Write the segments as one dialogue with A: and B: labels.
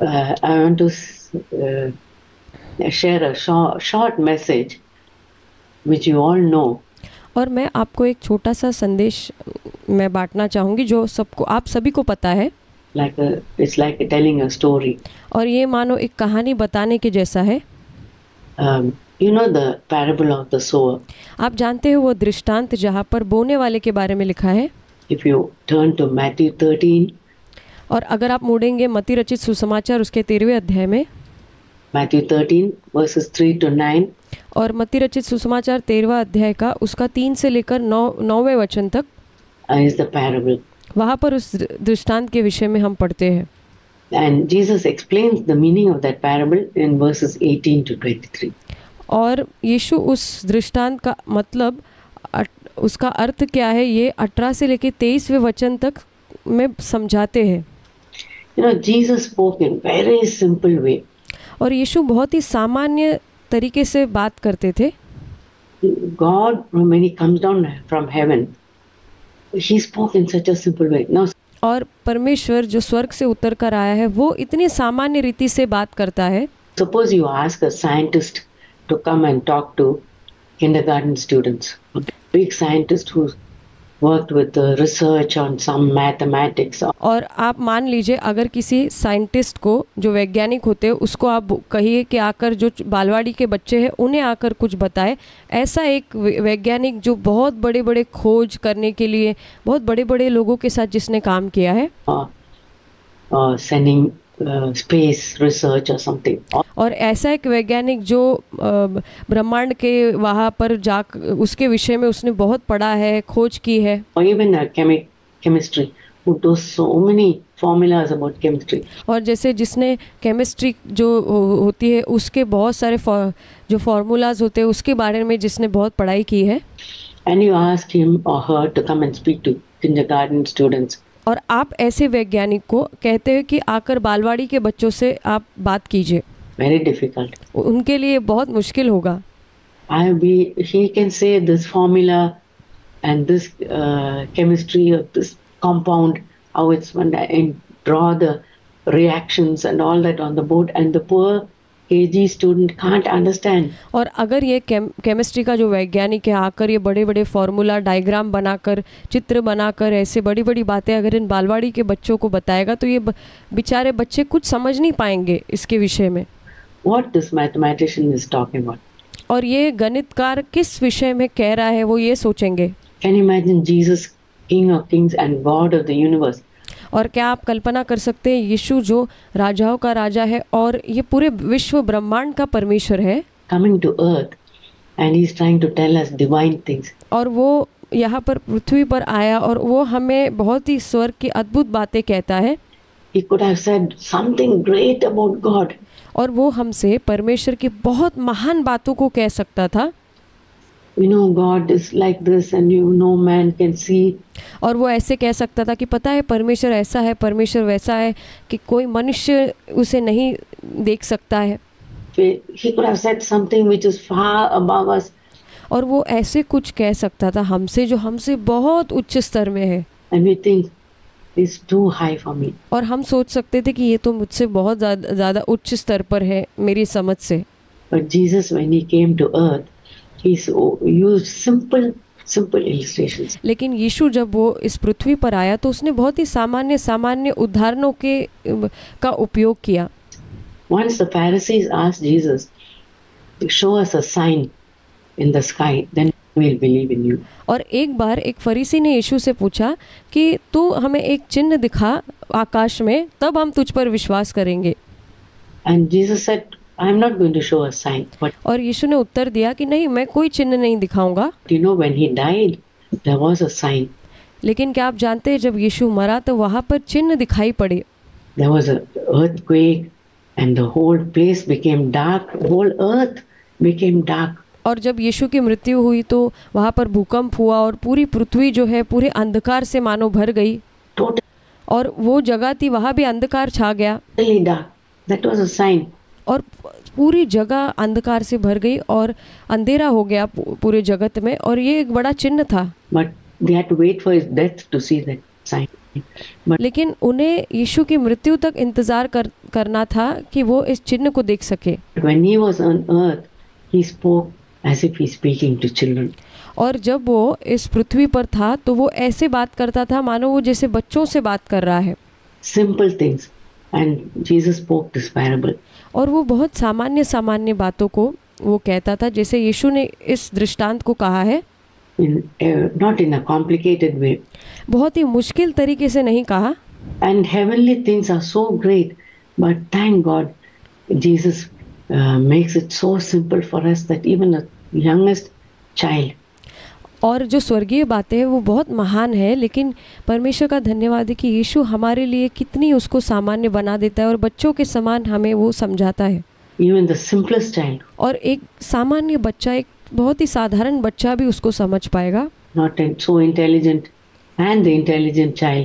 A: uh, I want to uh, share a short, short message which you all know.
B: और मैं आपको एक छोटा सा संदेश मैं बांटना चाहूँगी जो सबको आप सभी को पता है
A: Like a, it's like telling a story.
B: और ये मानो एक कहानी बताने के जैसा है
A: Um, you know the parable of the sower.
B: आप जानते हो वो दृष्टांत जहाँ पर बोने वाले के बारे में लिखा है
A: If you turn to Matthew 13,
B: और अगर आप मुड़ेंगे मती रचित सुसमाचार उसके तेरहवें अध्याय में।
A: Matthew 13 verses 3 to 9,
B: और मती रचित सुसमाचार तेरहवा अध्याय का उसका तीन से लेकर नौ नौवें वचन तक।
A: Is the parable.
B: वहाँ पर उस दृष्टांत के विषय में हम पढ़ते हैं।
A: And Jesus explains the meaning of that parable in verses 18 to 23.
B: और यीशु उस दृष्टांत का मतलब उसका अर्थ क्या है ये अठारह से लेकर तेईसवें वचन तक में समझाते हैं।
A: You know, Jesus spoke in very simple way.
B: और यीशु बहुत ही सामान्य तरीके से बात करते थे
A: God, when He comes down from heaven, He spoke in such a simple way. Now,
B: और परमेश्वर जो स्वर्ग से उतर कर आया है वो इतनी सामान्य रीति से बात करता है
A: suppose you ask a scientist to come and talk to kindergarten students, big scientist who's worked with the research on some mathematics.
B: और आप मान लीजिए अगर किसी साइंटिस्ट को जो वैज्ञानिक होते हैं उसको आप कहिए कि आकर जो बालवाड़ी के बच्चे हैं उन्हें आकर कुछ बताए। ऐसा एक वैज्ञानिक जो बहुत बड़े बड़े खोज करने के लिए बहुत बड़े बड़े लोगों के साथ जिसने काम किया है।
A: Or, or sending uh, space
B: और ऐसा एक वैज्ञानिक जो ब्रह्मांड के वहाँ पर जा उसके विषय में उसने बहुत पढ़ा है खोज की है
A: chemistry.
B: और जैसे जिसने केमिस्ट्री जो होती है उसके बहुत सारे जो फार्मूलाज होते हैं उसके बारे में जिसने बहुत पढ़ाई की है
A: And you ask him or her to come and speak to kindergarten students.
B: और आप ऐसे वैज्ञानिक को कहते हैं कि आकर बालवाड़ी के बच्चों से आप बात कीजिए
A: वेरी डिफ़िकल्ट
B: उनके लिए बहुत मुश्किल होगा।
A: I be he can say this formula and this chemistry of this compound how it's one and draw the reactions and all that on the board and the poor
B: और अगर ये chemistry का जो वैज्ञानिक है आकर ये बड़े बड़े फॉर्मूला डायग्राम बनाकर चित्र बनाकर ऐसे बड़ी बड़ी बातें अगर इन बालवाड़ी के बच्चों को बताएगा तो ये बेचारे बच्चे कुछ समझ नहीं पाएँगे इसके विषय में।
A: What this mathematician is talking about?
B: और ये गणितकार किस विषय में कह रहा है वो ये सोचेंगे
A: Can you imagine Jesus, King of Kings and God of the universe,
B: और क्या आप कल्पना कर सकते हैं यीशु जो राजाओं का राजा है और ये पूरे विश्व ब्रह्मांड का परमेश्वर है
A: coming to earth and he's trying to tell us divine things?
B: और वो यहाँ पर पृथ्वी पर आया और वो हमें बहुत ही स्वर्ग की अद्भुत बातें कहता है
A: He could have said something great about God.
B: और वो हमसे परमेश्वर की बहुत महान बातों को कह सकता था।
A: You know, God is like this, and you know, man can see.
B: और वो ऐसे कह सकता था कि पता है परमेश्वर ऐसा है परमेश्वर वैसा है कि कोई मनुष्य उसे नहीं देख सकता है।
A: He could have said something which is far above us,
B: और वो ऐसे कुछ कह सकता था हमसे जो हमसे बहुत उच्च स्तर में है।
A: And we think it's too high for me.
B: और हम सोच सकते थे कि ये तो मुझसे बहुत ज़्यादा उच्च स्तर पर है मेरी समझ से
A: But Jesus, when he came to earth, he so- used simple, simple illustrations.
B: लेकिन यीशु जब वो इस पृथ्वी पर आया तो उसने बहुत ही सामान्य सामान्य उदाहरणों के का उपयोग किया
A: Once the Pharisees asked Jesus to show us a sign in the sky, then
B: और एक बार एक फरीसी ने यीशु से पूछा कि तू हमें एक चिन्ह दिखा आकाश में तब हम तुझ पर विश्वास करेंगे और यीशु ने उत्तर दिया कि नहीं मैं कोई चिन्ह नहीं दिखाऊँगा लेकिन क्या आप जानते हैं जब यीशु मरा तो वहाँ पर चिन्ह दिखाई पड़े
A: There was an earthquake and the whole place became dark. Whole earth became dark.
B: और जब यीशु की मृत्यु हुई तो वहाँ पर भूकंप हुआ और पूरी पृथ्वी जो है पूरे अंधकार से मानो भर गई और वो जगह थी वहाँ भी अंधकार छा गया. और पूरी जगह अंधकार से भर गई और अंधेरा हो गया पूरे जगत में और ये एक बड़ा चिन्ह था.
A: But
B: लेकिन उन्हें यीशु की मृत्यु तक इंतज़ार कर करना था कि वो इस चिन्ह को देख सके
A: when he was on earth, he spoke as if he's speaking to children.
B: और जब वो इस पृथ्वी पर था तो वो ऐसे बात करता था मानो वो जैसे बच्चों से बात कर रहा है।
A: Simple things and Jesus spoke this parable
B: और वो बहुत सामान्य सामान्य बातों को वो कहता था जैसे यीशु ने इस दृष्टांत को कहा है।
A: In not in a complicated वे
B: बहुत ही मुश्किल तरीके से नहीं कहा।
A: And heavenly things are so great but thank God Jesus uh, makes it so simple for us that even the youngest child.
B: और जो स्वर्गीय बातें हैं वो बहुत महान है लेकिन परमेश्वर का धन्यवाद है कि यीशु हमारे लिए कितनी उसको सामान्य बना देता है और बच्चों के समान हमें वो समझाता है।
A: Even the simplest child,
B: और एक सामान्य बच्चा एक बहुत ही साधारण बच्चा भी उसको समझ पाएगा।
A: Not in- so intelligent, and the intelligent child,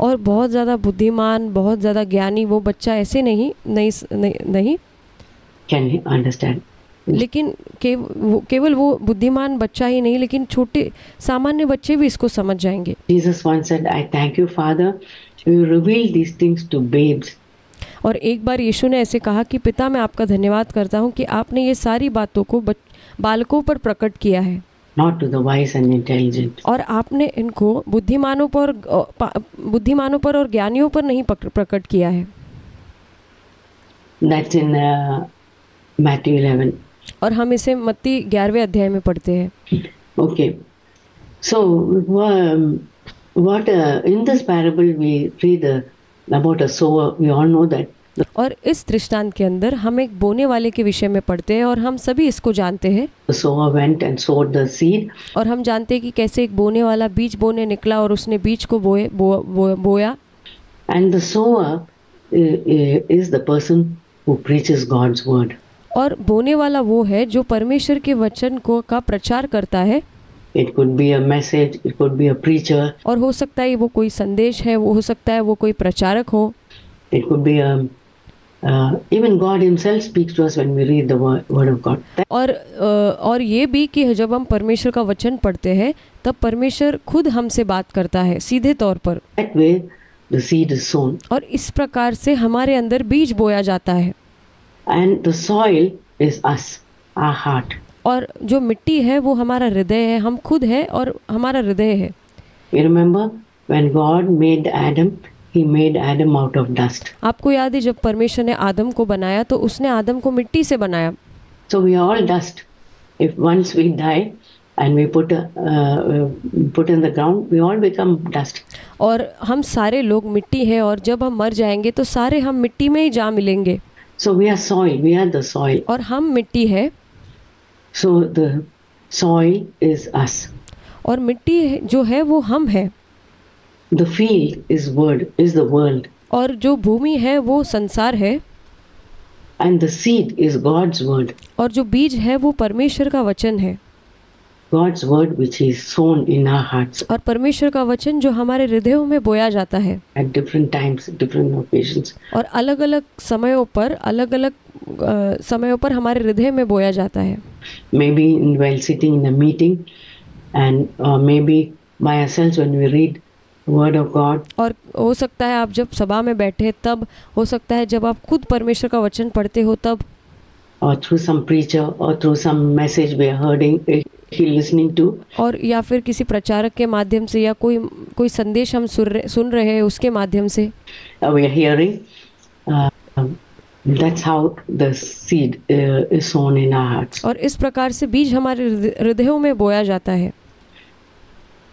B: और बहुत ज़्यादा बुद्धिमान बहुत ज़्यादा ज्ञानी वो बच्चा ऐसे नहीं नहीं नहीं, नहीं।
A: Can understand.
B: लेकिन केव, वो, केवल वो बुद्धिमान बच्चा ही नहीं लेकिन छोटे सामान्य बच्चे भी इसको समझ जाएँगे
A: Jesus once said, I thank you, Father, you reveal these things to babes.
B: और एक बार यीशु ने ऐसे कहा कि पिता मैं आपका धन्यवाद करता हूँ कि आपने ये सारी बातों को बच, बालकों पर प्रकट किया है
A: not to the wise and intelligent.
B: और आपने इनको बुद्धिमानों पर बुद्धिमानों पर और ज्ञानियों पर नहीं प्रकट किया है
A: That's in uh, Matthew eleven.
B: और हम इसे मत्ती ग्यारहवें अध्याय में पढ़ते हैं।
A: Okay so what in this parable we read about a so we all know that
B: और इस दृष्टांत के अंदर हम एक बोने वाले के विषय में पढ़ते हैं और हम सभी इसको जानते हैं। और हम जानते हैं कि कैसे एक बोने वाला बीज बोने निकला और उसने बीज को बोए बो, बो, बोया।
A: And the sower is the person who preaches God's word
B: और बोने वाला वो है जो परमेश्वर के वचन को का प्रचार करता है।
A: It could be a message, it could be a preacher,
B: और हो सकता है वो कोई संदेश है वो हो सकता है वो कोई प्रचारक हो।
A: A uh, even God Himself speaks to us when we read the word, word of God. That,
B: और अ, और ये भी कि जब हम परमेश्वर का वचन पढ़ते हैं तब परमेश्वर खुद हमसे बात करता है सीधे तौर पर।
A: That way, the seed is sown,
B: और इस प्रकार से हमारे अंदर बीज बोया जाता है।
A: And the soil is us, our heart.
B: और जो मिट्टी है वो हमारा हृदय है हम खुद है और हमारा हृदय है
A: You remember when God made Adam, He made Adam out of dust.
B: आपको याद है जब परमेश्वर ने आदम को बनाया तो उसने आदम को मिट्टी से बनाया
A: So we are all dust. If once we die and we put uh, uh, put in the ground, we all become dust.
B: और हम सारे लोग मिट्टी है और जब हम मर जाएँगे तो सारे हम मिट्टी में ही जा मिलेंगे
A: So we are soil. We are the soil.
B: और हम मिट्टी है
A: So the soil is us.
B: और मिट्टी है- जो है वो हम है
A: The field is world, is the world,
B: और जो भूमि है वो संसार है
A: and the seed is God's word.
B: और जो बीज है वो परमेश्वर का वचन है
A: God's word which is sown in our hearts.
B: और परमेश्वर का वचन जो हमारे हृदयों में बोया जाता है
A: At different times, different occasions.
B: और अलग अलग समयों पर अलग अलग समयों पर हमारे हृदय में बोया जाता है
A: maybe in well sitting in meeting and maybe myself when we read
B: और हो सकता है आप जब सभा में बैठे तब हो सकता है जब आप खुद परमेश्वर का वचन पढ़ते हो तब
A: और थ्रू सम प्रीचर और through some message we hearing eh,
B: और या फिर किसी प्रचारक के माध्यम से या कोई कोई संदेश हम सुन रहे सुन रहे हैं उसके माध्यम से
A: uh. Uh, um, that's how the seed uh, is sown in our hearts.
B: और इस प्रकार से बीज हमारे हृदयों में बोया जाता है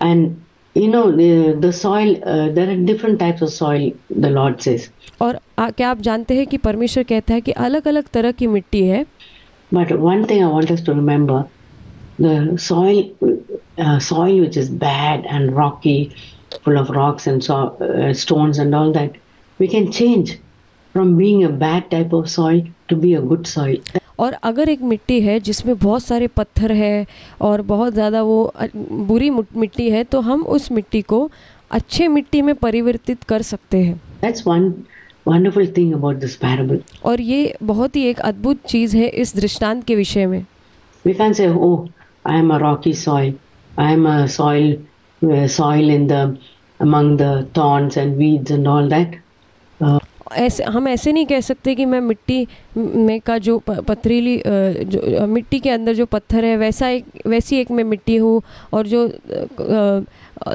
A: And you know, the, the soil, uh, there are different types of soil, the Lord says.
B: और आ, क्या आप जानते हैं कि परमेश्वर कहता है कि अलग अलग तरह की मिट्टी है
A: But one thing I want us to remember the soil, uh, soil which is bad and rocky, full of rocks and so, uh, stones and all that, we can change from being a bad type of soil to be a good soil.
B: और अगर एक मिट्टी है जिसमें बहुत सारे पत्थर है और बहुत ज़्यादा वो बुरी मिट्टी है तो हम उस मिट्टी को अच्छे मिट्टी में परिवर्तित कर सकते हैं
A: That's one wonderful thing about this parable.
B: और ये बहुत ही एक अद्भुत चीज़ है इस दृष्टांत के विषय में
A: We can't say, "Oh, I am a rocky soil. I am a soil, uh, soil in the among the thorns and weeds and all that.
B: ऐसे हम ऐसे नहीं कह सकते कि मैं मिट्टी में का जो पथरीली जो मिट्टी के अंदर जो पत्थर है वैसा एक वैसी एक मैं मिट्टी हूँ और जो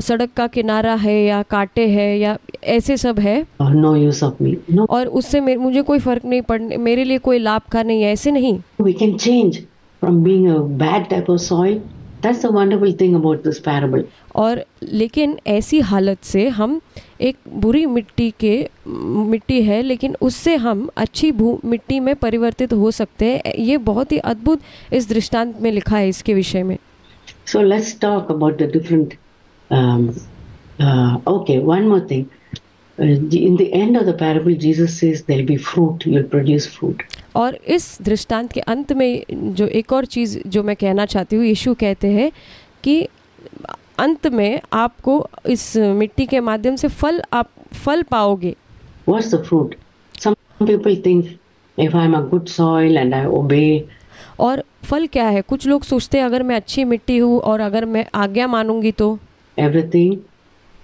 B: सड़क का किनारा है या कांटे है या ऐसे सब है
A: no no use of me. No,
B: और उससे मुझे कोई फ़र्क नहीं पड़ने मेरे लिए कोई लाभ का नहीं है ऐसे नहीं
A: we can change from being a bad type of soil. That's the wonderful thing about this parable.
B: और लेकिन ऐसी हालत से हम एक बुरी मिट्टी के मिट्टी है लेकिन उससे हम अच्छी भू मिट्टी में परिवर्तित हो सकते हैं ये बहुत ही अद्भुत इस दृष्टांत में लिखा है इसके विषय में
A: So let's talk about the different. Um, uh, okay, one more thing. Uh, in the end of the parable, Jesus says there'll be fruit. You'll produce fruit.
B: और इस दृष्टांत के अंत में जो एक और चीज़ जो मैं कहना चाहती हूँ यीशु कहते हैं कि अंत में आपको इस मिट्टी के माध्यम से फल आप फल पाओगे
A: What's the fruit? Some people think if I'm a good soil and I obey,
B: और फल क्या है कुछ लोग सोचते हैं अगर मैं अच्छी मिट्टी हूँ और अगर मैं आज्ञा मानूँगी तो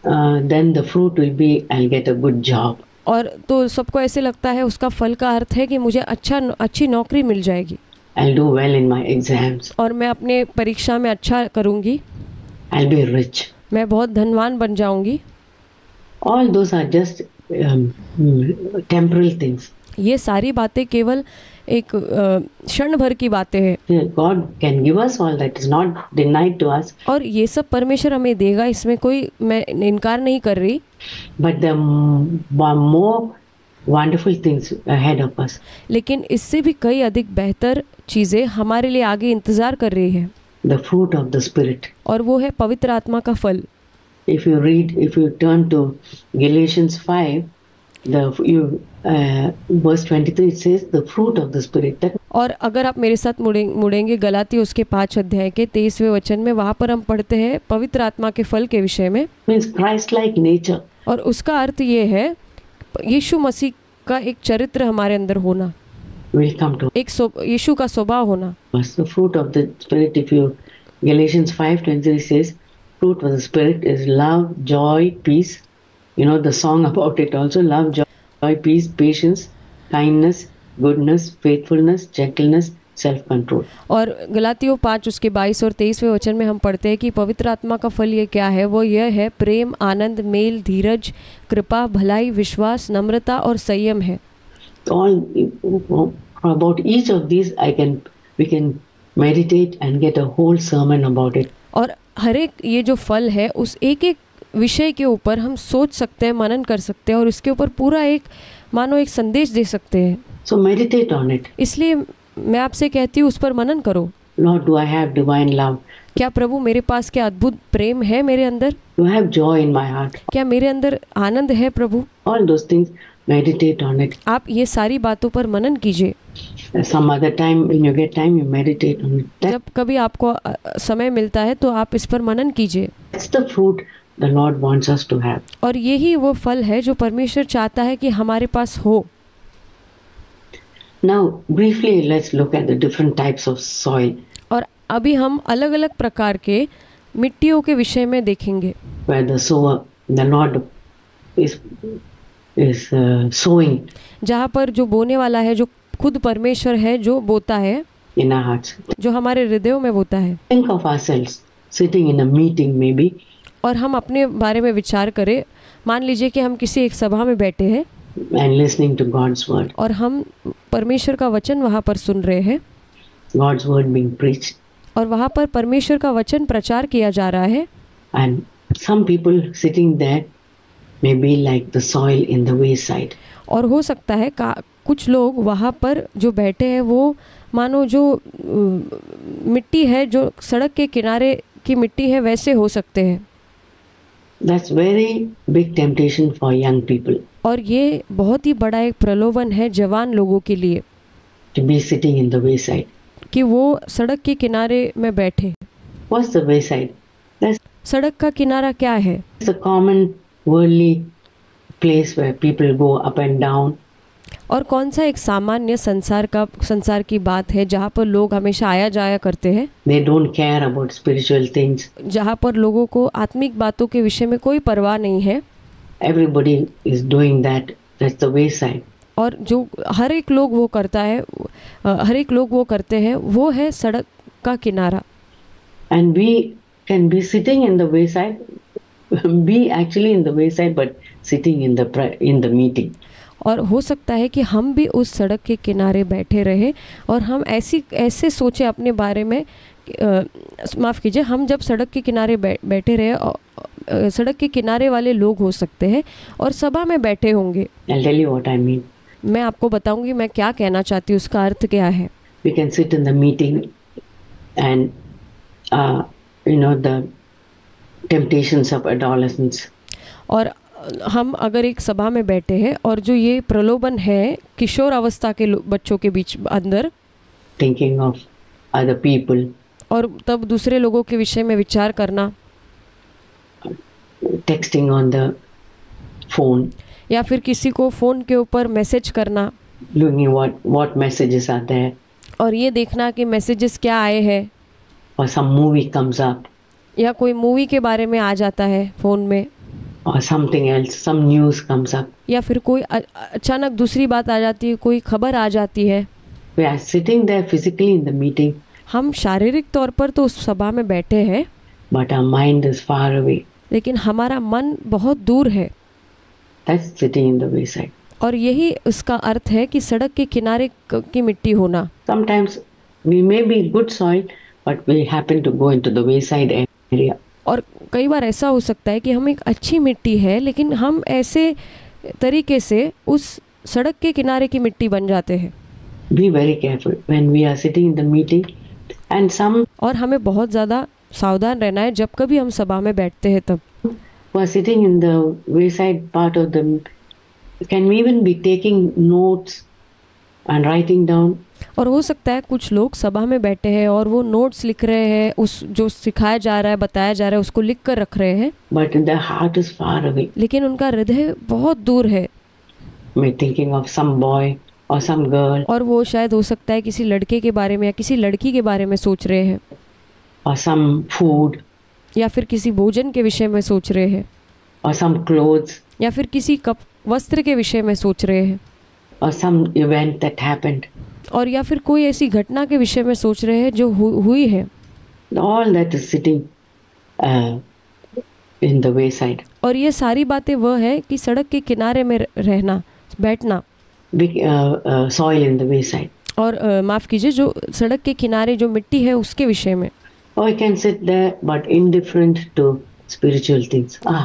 A: uh, then the fruit will be I'll get a good job.
B: और तो सबको ऐसे लगता है उसका फल का अर्थ है कि मुझे अच्छा अच्छी नौकरी मिल जाएगी
A: I'll do well in my exams.
B: और मैं अपने परीक्षा में अच्छा करूँगी
A: I'll be rich.
B: मैं बहुत धनवान बन जाऊँगी
A: All those are just um, temporal things.
B: ये सारी बातें केवल एक क्षण भर की बातें हैं।
A: God can give us all that is not denied to us
B: और ये सब परमेश्वर हमें देगा इसमें कोई मैं इनकार नहीं कर रही।
A: But the more wonderful things ahead of us
B: लेकिन इससे भी कई अधिक बेहतर चीज़ें हमारे लिए आगे इंतज़ार कर रही है।
A: The fruit of the spirit
B: और वो है पवित्र आत्मा का फल।
A: If you read if you turn to Galatians 5 the
B: और अगर आप मेरे साथ मुड़ें, मुड़ेंगे गलाती उसके पाँच अध्याय के तेईसवे वचन में वहाँ पर हम पढ़ते हैं पवित्र आत्मा के फल के विषय में।
A: मीन्स क्राइस्ट
B: और उसका अर्थ ये है यीशु मसीह का एक चरित्र हमारे अंदर होना।
A: वेलकम टू
B: एक यीशु का स्वभाव होना।
A: you know the song about it also love joy peace patience kindness goodness faithfulness gentleness
B: और गलातियों पाँच उसके 22 और 23वें वचन में हम पढ़ते हैं कि पवित्र आत्मा का फल ये क्या है? वो यह है प्रेम आनंद मेल धीरज कृपा भलाई विश्वास नम्रता और संयम है। और हर एक ये जो फल है उस एक एक विषय के ऊपर हम सोच सकते हैं मनन कर सकते हैं और इसके ऊपर पूरा एक मानो एक संदेश दे सकते हैं
A: So meditate on it.
B: इसलिए मैं आपसे कहती हूँ उस पर मनन करो
A: Lord, do I have divine love?
B: क्या प्रभु मेरे पास क्या अद्भुत प्रेम है मेरे अंदर
A: Do I have joy in my heart?
B: क्या मेरे अंदर आनंद है प्रभु
A: All those things, meditate on it.
B: आप ये सारी बातों पर मनन कीजिए
A: Some other time, when you get time, you meditate on it. That-
B: जब कभी आपको समय मिलता है तो आप इस पर मनन कीजिए
A: That's the fruit the Lord wants us to have
B: और यही वो फल है जो परमेश्वर चाहता है कि हमारे पास हो।
A: Now briefly let's look at the different types of soil
B: और अभी हम अलग-अलग प्रकार के मिट्टियों के विषय में देखेंगे। जहाँ पर जो बोने वाला है जो खुद परमेश्वर है जो बोता है जो हमारे हृदयों में बोता है। और हम अपने बारे में विचार करें। मान लीजिए कि हम किसी एक सभा में बैठे हैं।
A: And listening to God's word.
B: और हम परमेश्वर का वचन वहाँ पर सुन रहे हैं।
A: God's word being preached,
B: और वहाँ पर परमेश्वर का वचन प्रचार किया जा रहा है।
A: And some people sitting there may be like the soil in the wayside.
B: और हो सकता है का कुछ लोग वहाँ पर जो बैठे हैं वो मानो जो मिट्टी है जो सड़क के किनारे की मिट्टी है वैसे हो सकते हैं।
A: That's very big temptation for young people
B: और ये बहुत ही बड़ा एक प्रलोभन है जवान लोगों के लिए
A: to be sitting in the wayside.
B: कि वो सड़क के किनारे में बैठे
A: What's the wayside? That's
B: सड़क का किनारा क्या है
A: a common worldly place where people go up and down.
B: और कौन सा एक सामान्य संसार का संसार की बात है जहाँ पर लोग हमेशा आया जाया करते हैं? जहाँ पर लोगों को आत्मिक बातों के विषय में कोई परवाह नहीं है।
A: Everybody is doing
B: और जो हर एक लोग वो करता है हर एक लोग वो करते हैं वो है सड़क का किनारा।
A: And we can be sitting in the way side be actually in the way side but sitting in the in the meeting
B: और हो सकता है कि हम भी उस सड़क के किनारे बैठे रहे और हम ऐसी ऐसे सोचें अपने बारे में माफ़ कीजिए हम जब सड़क के किनारे बै, बैठे रहे औ- अ, सड़क के किनारे वाले लोग हो सकते हैं और सभा में बैठे होंगे
A: I mean.
B: मैं आपको बताऊँगी मैं क्या कहना चाहती हूँ उसका अर्थ क्या है
A: We can sit in the meeting, and uh, you know the temptations of adolescence.
B: और हम अगर एक सभा में बैठे हैं और जो ये प्रलोभन है किशोर अवस्था के बच्चों के बीच अंदर
A: thinking of other people,
B: और तब दूसरे लोगों के विषय में विचार करना।
A: Texting on the phone,
B: या फिर किसी को फ़ोन के ऊपर मैसेज करना।
A: What what messages are there,
B: और ये देखना कि मैसेजेस क्या आए हैं।
A: Or some movie comes up,
B: या कोई मूवी के बारे में आ जाता है फ़ोन में।
A: और something else some news comes up
B: या फिर कोई अचानक दूसरी बात आ जाती है कोई खबर आ जाती है।
A: We are sitting there physically in the meeting
B: हम शारीरिक तौर पर तो उस सभा में बैठे हैं।
A: But our mind is far away
B: लेकिन हमारा मन बहुत दूर है।
A: That's sitting in the way side
B: और यही उसका अर्थ है कि सड़क के किनारे की मिट्टी होना।
A: Sometimes we may be good soil but we happen to go into the way side area
B: और कई बार ऐसा हो सकता है कि हम एक अच्छी मिट्टी है लेकिन हम ऐसे तरीके से उस सड़क के किनारे की मिट्टी बन जाते हैं।
A: Be very careful when we are sitting in the meeting and some
B: और हमें बहुत ज़्यादा सावधान रहना है जब कभी हम सभा में बैठते हैं तब।
A: We are sitting in the way side part of the can we even be taking notes and writing down
B: और हो सकता है कुछ लोग सभा में बैठे हैं और वो नोट्स लिख रहे हैं उस जो सिखाया जा रहा है बताया जा रहा है उसको लिख कर रख रहे हैं।
A: But their heart is far away.
B: लेकिन उनका हृदय बहुत दूर है।
A: Maybe thinking of some boy or some girl.
B: और वो शायद हो सकता है किसी लड़के के बारे में या किसी लड़की के बारे में सोच रहे हैं।
A: Or some food.
B: या फिर किसी भोजन के विषय में सोच रहे हैं।
A: Or some clothes.
B: या फिर किसी कप वस्त्र के विषय में सोच रहे हैं।
A: Or some event that happened.
B: और या फिर कोई ऐसी घटना के विषय में सोच रहे हैं जो हु, हुई है
A: all that is sitting uh, in the wayside
B: और ये सारी बातें वह है कि सड़क के किनारे में रहना बैठना
A: uh, uh, soil in the wayside
B: और अ, माफ़ कीजिए जो सड़क के किनारे जो मिट्टी है उसके विषय में
A: I can sit there but indifferent to spiritual things ah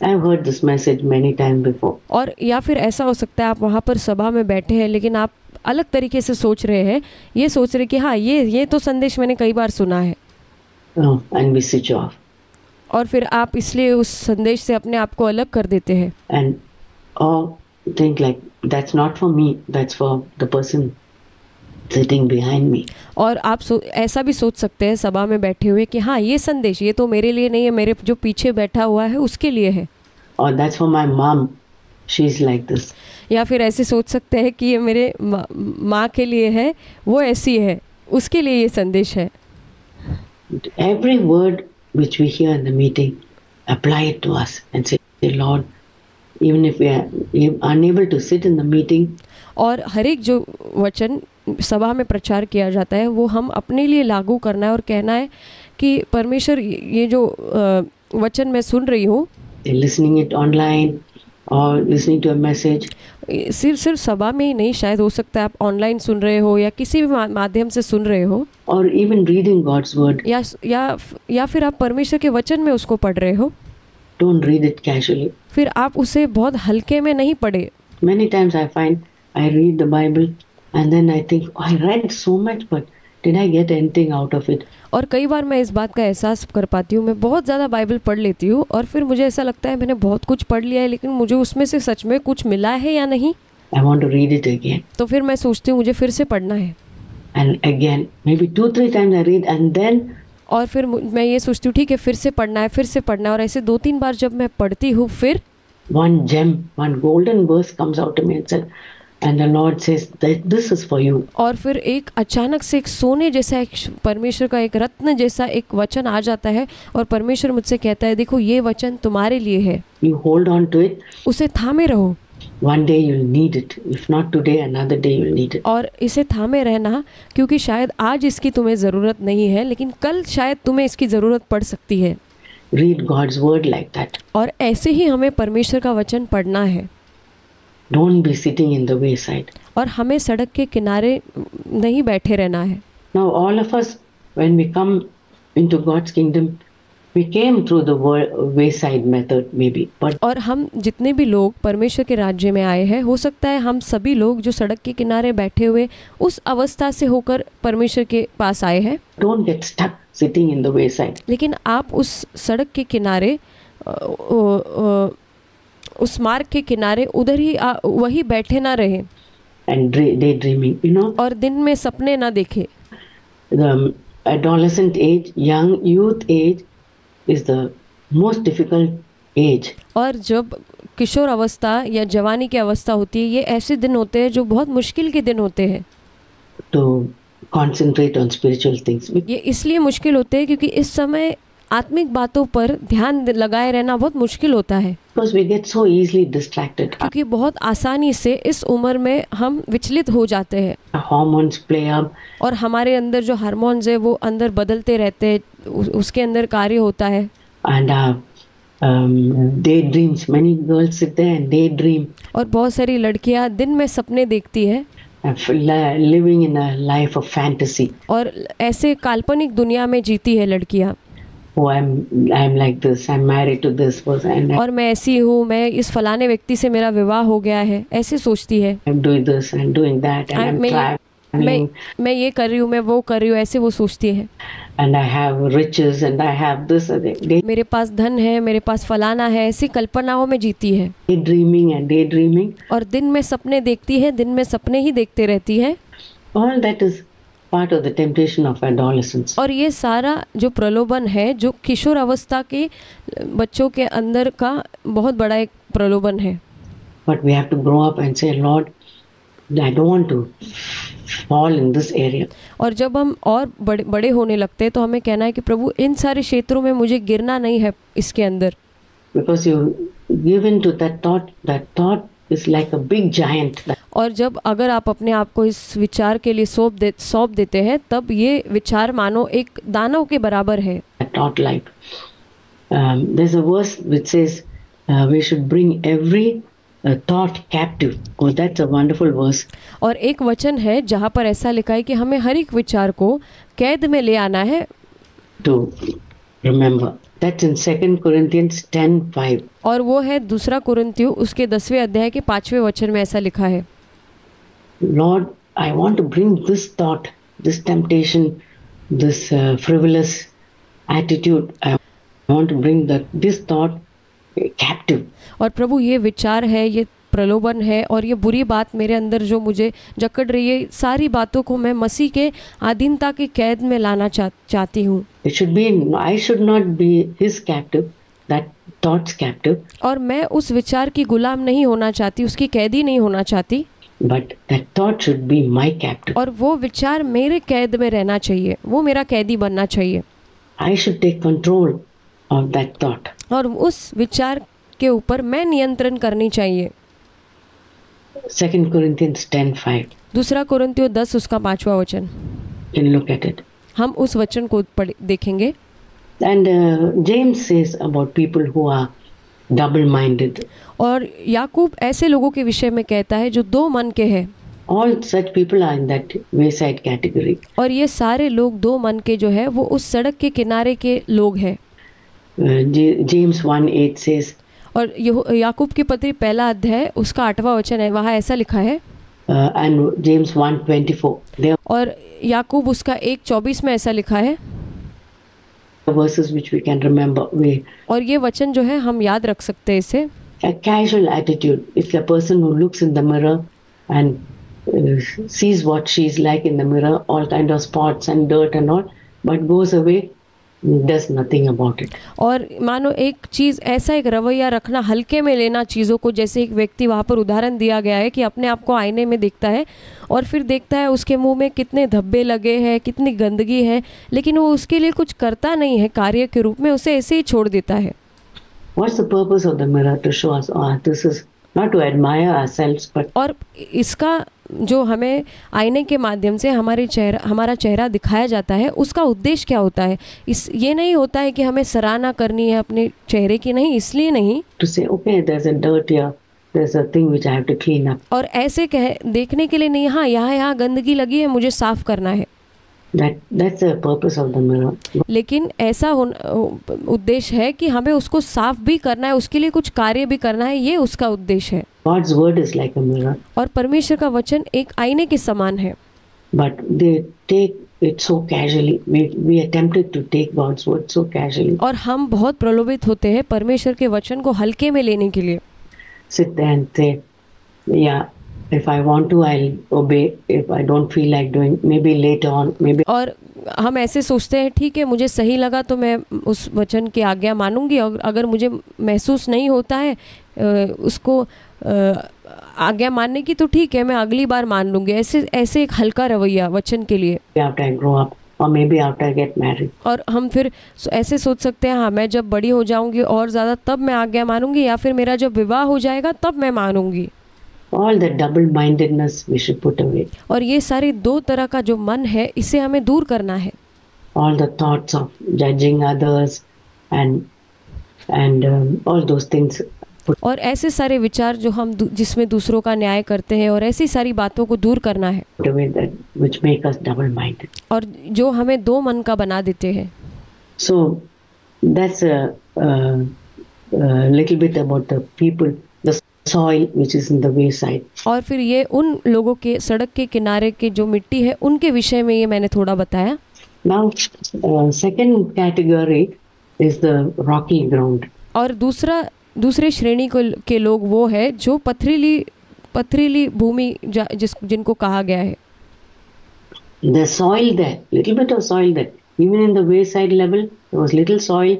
A: I've heard this message many times before
B: और या फिर ऐसा हो सकता है आप वहाँ पर सभा में बैठे हैं लेकिन आप अलग तरीके से सोच रहे हैं ये सोच रहे कि हाँ ये ये तो संदेश मैंने कई बार सुना है।
A: Oh, off.
B: और फिर आप इसलिए उस संदेश से अपने आप को अलग कर देते हैं।
A: Think like that's not for me that's for the person sitting behind me.
B: और आप सो ऐसा भी सोच सकते हैं सभा में बैठे हुए कि हाँ ये संदेश ये तो मेरे लिए नहीं है मेरे जो पीछे बैठा हुआ है उसके लिए है।
A: Or that's for my mom she's like this.
B: या फिर ऐसे सोच सकते हैं कि ये मेरे माँ मा के लिए है वो ऐसी है उसके लिए ये संदेश है।
A: Every word which we hear in the meeting apply to us and say Lord even if we are unable to sit in the meeting
B: और हर एक जो वचन सभा में प्रचार किया जाता है वो हम अपने लिए लागू करना है और कहना है कि परमेश्वर ये जो वचन मैं सुन रही हूँ।
A: लिसनिंग इट ऑनलाइन और लिसनिंग टू अ मैसेज
B: सिर्फ़ सिर्फ़ सभा में ही नहीं शायद हो सकता है आप ऑनलाइन सुन रहे हो या किसी भी माध्यम से सुन रहे हो।
A: और इवन रीडिंग गॉड्स वर्ड
B: या या या फिर आप परमेश्वर के वचन में उसको पढ़ रहे हो।
A: डोंट रीड इट कैजुअली
B: फिर आप उसे बहुत हल्के में नहीं पढ़े।
A: Many times I find I read the Bible and then I think I read so much but did I get anything out of it?
B: और कई बार मैं इस बात का एहसास कर पाती हूँ मैं बहुत ज़्यादा बाइबल पढ़ लेती हूँ और फिर मुझे ऐसा लगता है मैंने बहुत कुछ पढ़ लिया है लेकिन मुझे उसमें से सच में कुछ मिला है या नहीं
A: I want to read it again.
B: तो फिर मैं सोचती हूँ मुझे फिर से पढ़ना है
A: And again, maybe two, three times I read, and then
B: और फिर मैं ये सोचती हूँ ठीक है फिर से पढ़ना है फिर से पढ़ना है और ऐसे दो तीन बार जब मैं पढ़ती हूँ फिर
A: one gem, one golden verse comes out to me and said, and the Lord says that this is for you.
B: और फिर एक अचानक से एक सोने जैसा एक परमेश्वर का एक रत्न जैसा एक वचन आ जाता है और परमेश्वर मुझसे कहता है देखो ये वचन तुम्हारे लिए है
A: You hold on to it.
B: उसे थामे रहो
A: One day you'll need it. If not today, another day you'll need it.
B: और इसे थामे रहना क्योंकि शायद आज इसकी तुम्हें ज़रूरत नहीं है लेकिन कल शायद तुम्हें इसकी ज़रूरत पड़ सकती है
A: Read God's word like that.
B: और ऐसे ही हमें परमेश्वर का वचन पढ़ना है
A: don't be sitting in the way side
B: और हमें सड़क के किनारे नहीं बैठे रहना है।
A: Now all of us when we come into God's kingdom we came through the way side method maybe but
B: और हम जितने भी लोग परमेश्वर के राज्य में आए हैं हो सकता है हम सभी लोग जो सड़क के किनारे बैठे हुए उस अवस्था से होकर परमेश्वर के पास आए हैं।
A: Don't get stuck sitting in the way
B: लेकिन आप उस सड़क के किनारे उस मार्ग के किनारे उधर ही आ, वही बैठे ना रहे।
A: ड्रीमिंग यू नो
B: और दिन में सपने ना देखे। और जब किशोर अवस्था या जवानी की अवस्था होती है ये ऐसे दिन होते हैं जो बहुत मुश्किल के दिन होते हैं।
A: तो कॉन्सेंट्रेट ऑन स्पिरिचुअल थिंग्स
B: ये इसलिए मुश्किल होते हैं क्योंकि इस समय आत्मिक बातों पर ध्यान लगाए रहना बहुत मुश्किल होता है।
A: So
B: क्योंकि बहुत आसानी से इस उम्र में हम विचलित हो जाते हैं। और हमारे अंदर जो हार्मोन्स है वो अंदर बदलते रहते हैं उसके अंदर कार्य होता है।
A: And our um, daydreams. Many girls sit there and daydream,
B: और बहुत सारी लड़कियाँ दिन में सपने देखती है।
A: And f- li- living in a life of fantasy.
B: और ऐसे काल्पनिक दुनिया में जीती है लड़कियाँ।
A: Oh,
B: और मैं ऐसी हूँ मैं इस फलाने व्यक्ति से मेरा विवाह हो गया है ऐसे सोचती है। मैं मैं ये कर रही हूँ मैं वो कर रही हूँ ऐसे वो सोचती है।
A: and I have riches and I have this
B: मेरे पास धन है मेरे पास फलाना है ऐसी कल्पनाओं में जीती है।
A: day dreaming and day dreaming.
B: और दिन में सपने देखती है दिन में सपने ही देखते रहती है।
A: All that is part of the temptation of adolescence.
B: और ये सारा जो प्रलोभन है जो किशोर अवस्था के बच्चों के अंदर का बहुत बड़ा एक प्रलोभन है
A: But we have to grow up and say, Lord, I don't want to fall in this area.
B: और जब हम और बड़े बड़े होने लगते हैं तो हमें कहना है कि प्रभु इन सारे क्षेत्रों में मुझे गिरना नहीं है इसके अंदर
A: Because you give in to that thought, that thought is like a big giant
B: और जब अगर आप अपने आप को इस विचार के लिए सौंप दे सौंप देते हैं तब ये विचार मानो एक दानव के बराबर है।
A: Not like there is a verse which says we should bring every thought captive O that's a wonderful verse
B: और एक वचन है जहाँ पर ऐसा लिखा है कि हमें हर एक विचार को कैद में ले आना है।
A: To remember. That's in 2 Corinthians 10 5.
B: और वो है दूसरा कुरंतियो उसके दसवें अध्याय के पाँचवें वचन में ऐसा लिखा है
A: Lord, I want to bring this thought, this temptation, this uh, frivolous attitude. I want to bring that this thought uh, captive.
B: और प्रभु ये विचार है ये प्रलोभन है और ये बुरी बात मेरे अंदर जो मुझे जकड़ रही है सारी बातों को मैं मसीह के आधीनता की कैद में लाना चाह, चाहती हूँ। और मैं उस विचार की गुलाम नहीं होना चाहती उसकी कैदी नहीं होना चाहती।
A: But that thought should be my captive.
B: और वो विचार मेरे कैद में रहना चाहिए वो मेरा कैदी बनना चाहिए।
A: I should take control of that thought.
B: और उस विचार के ऊपर मैं नियंत्रण करनी चाहिए।
A: 2 Corinthians 10 5.
B: दूसरा कुरंतियो दस उसका पांचवा वचन
A: can look at it.
B: हम उस वचन को देखेंगे
A: And uh, James says about people who are double minded.
B: और याकूब ऐसे लोगों के विषय में कहता है जो दो मन के हैं
A: All such people are in that wayside category.
B: और ये सारे लोग दो मन के जो है वो उस सड़क के किनारे के लोग हैं
A: Uh, James 1 8 says,
B: और याकूब की पत्री पहला अध्याय उसका आठवां वचन है वहाँ ऐसा लिखा है
A: uh, and James 1 24. There
B: और याकूब उसका एक चौबीस में ऐसा लिखा है
A: verses which we can remember. We,
B: और ये वचन जो है हम याद रख सकते हैं इसे
A: a casual attitude. It's a person who looks in the mirror and uh, sees what she's like in the mirror, all kind of spots and dirt and all, but goes away does nothing about it.
B: और मानो एक चीज़ ऐसा एक रवैया रखना हल्के में लेना चीज़ों को जैसे एक व्यक्ति वहाँ पर उदाहरण दिया गया है कि अपने आप को आईने में देखता है और फिर देखता है उसके मुँह में कितने धब्बे लगे हैं कितनी गंदगी है लेकिन वो उसके लिए कुछ करता नहीं है कार्य के रूप में उसे ऐसे ही छोड़ देता है
A: What's the purpose of the mirror? To show us, oh, this is to admire ourselves, but
B: और इसका जो हमें आईने के माध्यम से हमारे चेहरा हमारा चेहरा दिखाया जाता है उसका उद्देश्य क्या होता है? इस ये नहीं होता है कि हमें सराहना करनी है अपने चेहरे की नहीं इसलिए नहीं. और ऐसे कह देखने के लिए नहीं हाँ यहाँ यहाँ गंदगी लगी है मुझे साफ़ करना है।
A: That that's the purpose of the mirror.
B: लेकिन ऐसा उद्देश्य है कि हमें उसको साफ़ भी करना है उसके लिए कुछ कार्य भी करना है ये उसका उद्देश्य है
A: God's word is like a mirror,
B: और परमेश्वर का वचन एक आईने के समान है
A: but they take it so casually. We we are tempted to take God's word so casually.
B: और हम बहुत प्रलोभित होते हैं परमेश्वर के वचन को हल्के में लेने के लिए
A: Sit there and say, yeah, if I want to, I'll obey. If I don't feel like doing, maybe later on, maybe.
B: और हम ऐसे सोचते हैं ठीक है मुझे सही लगा तो मैं उस वचन की आज्ञा मानूँगी। और अगर मुझे महसूस नहीं होता है उसको आज्ञा मानने की तो ठीक है मैं अगली बार मान लूँगी। ऐसे ऐसे एक हल्का रवैया वचन के लिए. और हम फिर ऐसे सोच सकते हैं हाँ मैं जब बड़ी हो जाऊँगी और ज़्यादा तब मैं आज्ञा मानूँगी या फिर मेरा जब विवाह हो जाएगा तब मैं मानूँगी।
A: All the double-mindedness we should put away.
B: और ये सारे दो तरह का जो मन है इसे हमें दूर करना है
A: the thoughts of judging others and and um, all those things
B: और ऐसे सारे विचार जो हम दू- जिसमें दूसरों का न्याय करते हैं और ऐसी सारी बातों को दूर करना है. और जो हमें दो मन का बना देते हैं
A: So that's a, a, a little bit the soil which is in the wayside.
B: और फिर ये उन लोगों के सड़क के किनारे के जो मिट्टी है उनके विषय में ये मैंने थोड़ा बताया
A: Now, uh, second category is the rocky ground.
B: और दूसरा दूसरे श्रेणी को के लोग वो है जो पथरीली पथरीली भूमि जिस जिनको कहा गया है
A: The soil there, little bit of soil there. Even in the wayside level, there was little soil.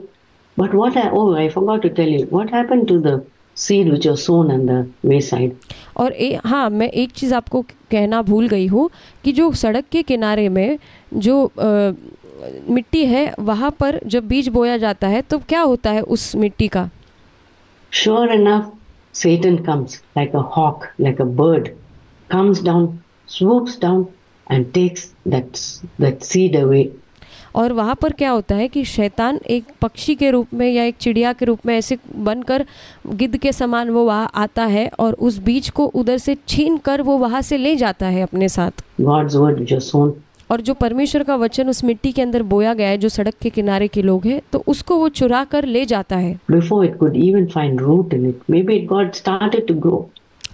A: But what I oh I forgot to tell you what happened to the seed which are sown in the side
B: और ए, हाँ मैं एक चीज़ आपको कहना भूल गई हूँ कि जो सड़क के किनारे में जो आ, मिट्टी है वहाँ पर जब बीज बोया जाता है तो क्या होता है उस मिट्टी का?
A: Sure enough Satan comes like a hawk like a bird comes down swoops down and takes that's that seed away
B: और वहाँ पर क्या होता है कि शैतान एक पक्षी के रूप में या एक चिड़िया के रूप में ऐसे बनकर गिद्ध के समान वो वहाँ आता है और उस बीज को उधर से छीन कर वो वहाँ से ले जाता है अपने साथ। और जो परमेश्वर का वचन उस मिट्टी के अंदर बोया गया है जो सड़क के किनारे के लोग हैं तो उसको वो चुरा कर ले जाता है।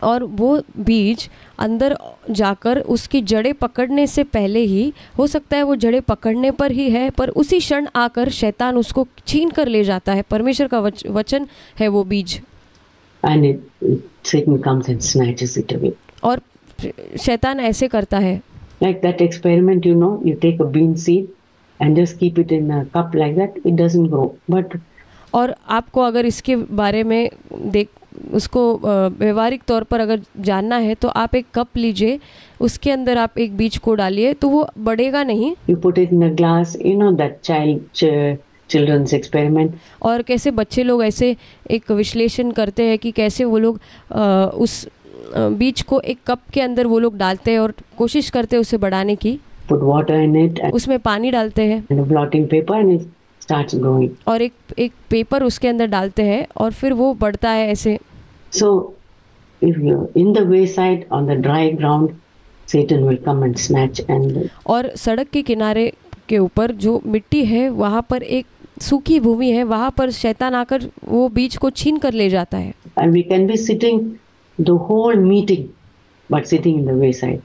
B: और वो बीज अंदर जाकर उसकी जड़ें पकड़ने से पहले ही हो सकता है वो जड़ें पकड़ने पर ही है पर उसी क्षण आकर शैतान उसको छीन कर ले जाता है परमेश्वर का वच, वचन है वो बीज
A: and it Satan comes and snatches it away.
B: और शैतान ऐसे करता है
A: Like that experiment, you know, you take a bean seed and just keep it in a cup like that, it doesn't grow. But
B: और आपको अगर इसके बारे में देख उसको व्यवहारिक तौर पर अगर जानना है तो आप एक कप लीजिए उसके अंदर आप एक बीज को डालिए तो वो बढ़ेगा नहीं।
A: Put it in a glass, you know, that child ch- children's
B: और कैसे बच्चे लोग ऐसे एक विश्लेषण करते हैं कि कैसे वो लोग उस बीज को एक कप के अंदर वो लोग डालते हैं और कोशिश करते हैं उसे बढ़ाने की।
A: Water in it and
B: उसमें पानी डालते हैं।
A: paper and it
B: और एक एक पेपर उसके अंदर डालते हैं और फिर वो बढ़ता है ऐसे।
A: So if you in the way side on the dry ground Satan will come and snatch and
B: और सड़क के किनारे के ऊपर जो मिट्टी है वहाँ पर एक सूखी भूमि है वहाँ पर शैतान आकर वो बीज को छीन कर ले जाता है।
A: And we can be sitting the whole meeting but sitting in the way side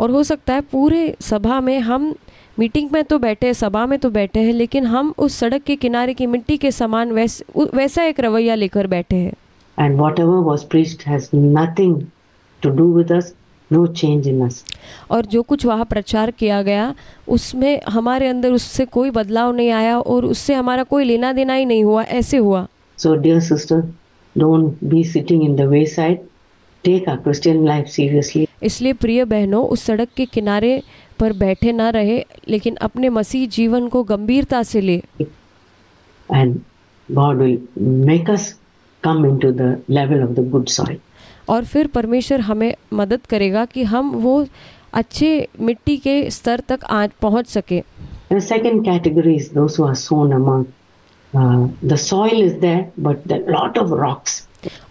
B: और हो सकता है पूरे सभा में हम मीटिंग में तो बैठे हैं सभा में तो बैठे हैं लेकिन हम उस सड़क के किनारे की मिट्टी के समान वैस, वैसा एक रवैया लेकर बैठे हैं
A: And whatever was preached has nothing to do with us. no change in us.
B: और जो कुछ वहाँ प्रचार किया गया उसमें हमारे अंदर उससे कोई बदलाव नहीं आया और उससे हमारा कोई लेना देना ही नहीं हुआ ऐसे हुआ
A: So, dear sister, don't be sitting in the wayside. Take our Christian life seriously
B: इसलिए प्रिय बहनों उस सड़क के किनारे पर बैठे ना रहे लेकिन अपने मसीह जीवन को गंभीरता से ले। और फिर परमेश्वर हमें मदद करेगा कि हम वो अच्छे मिट्टी के स्तर तक आज पहुँच सके।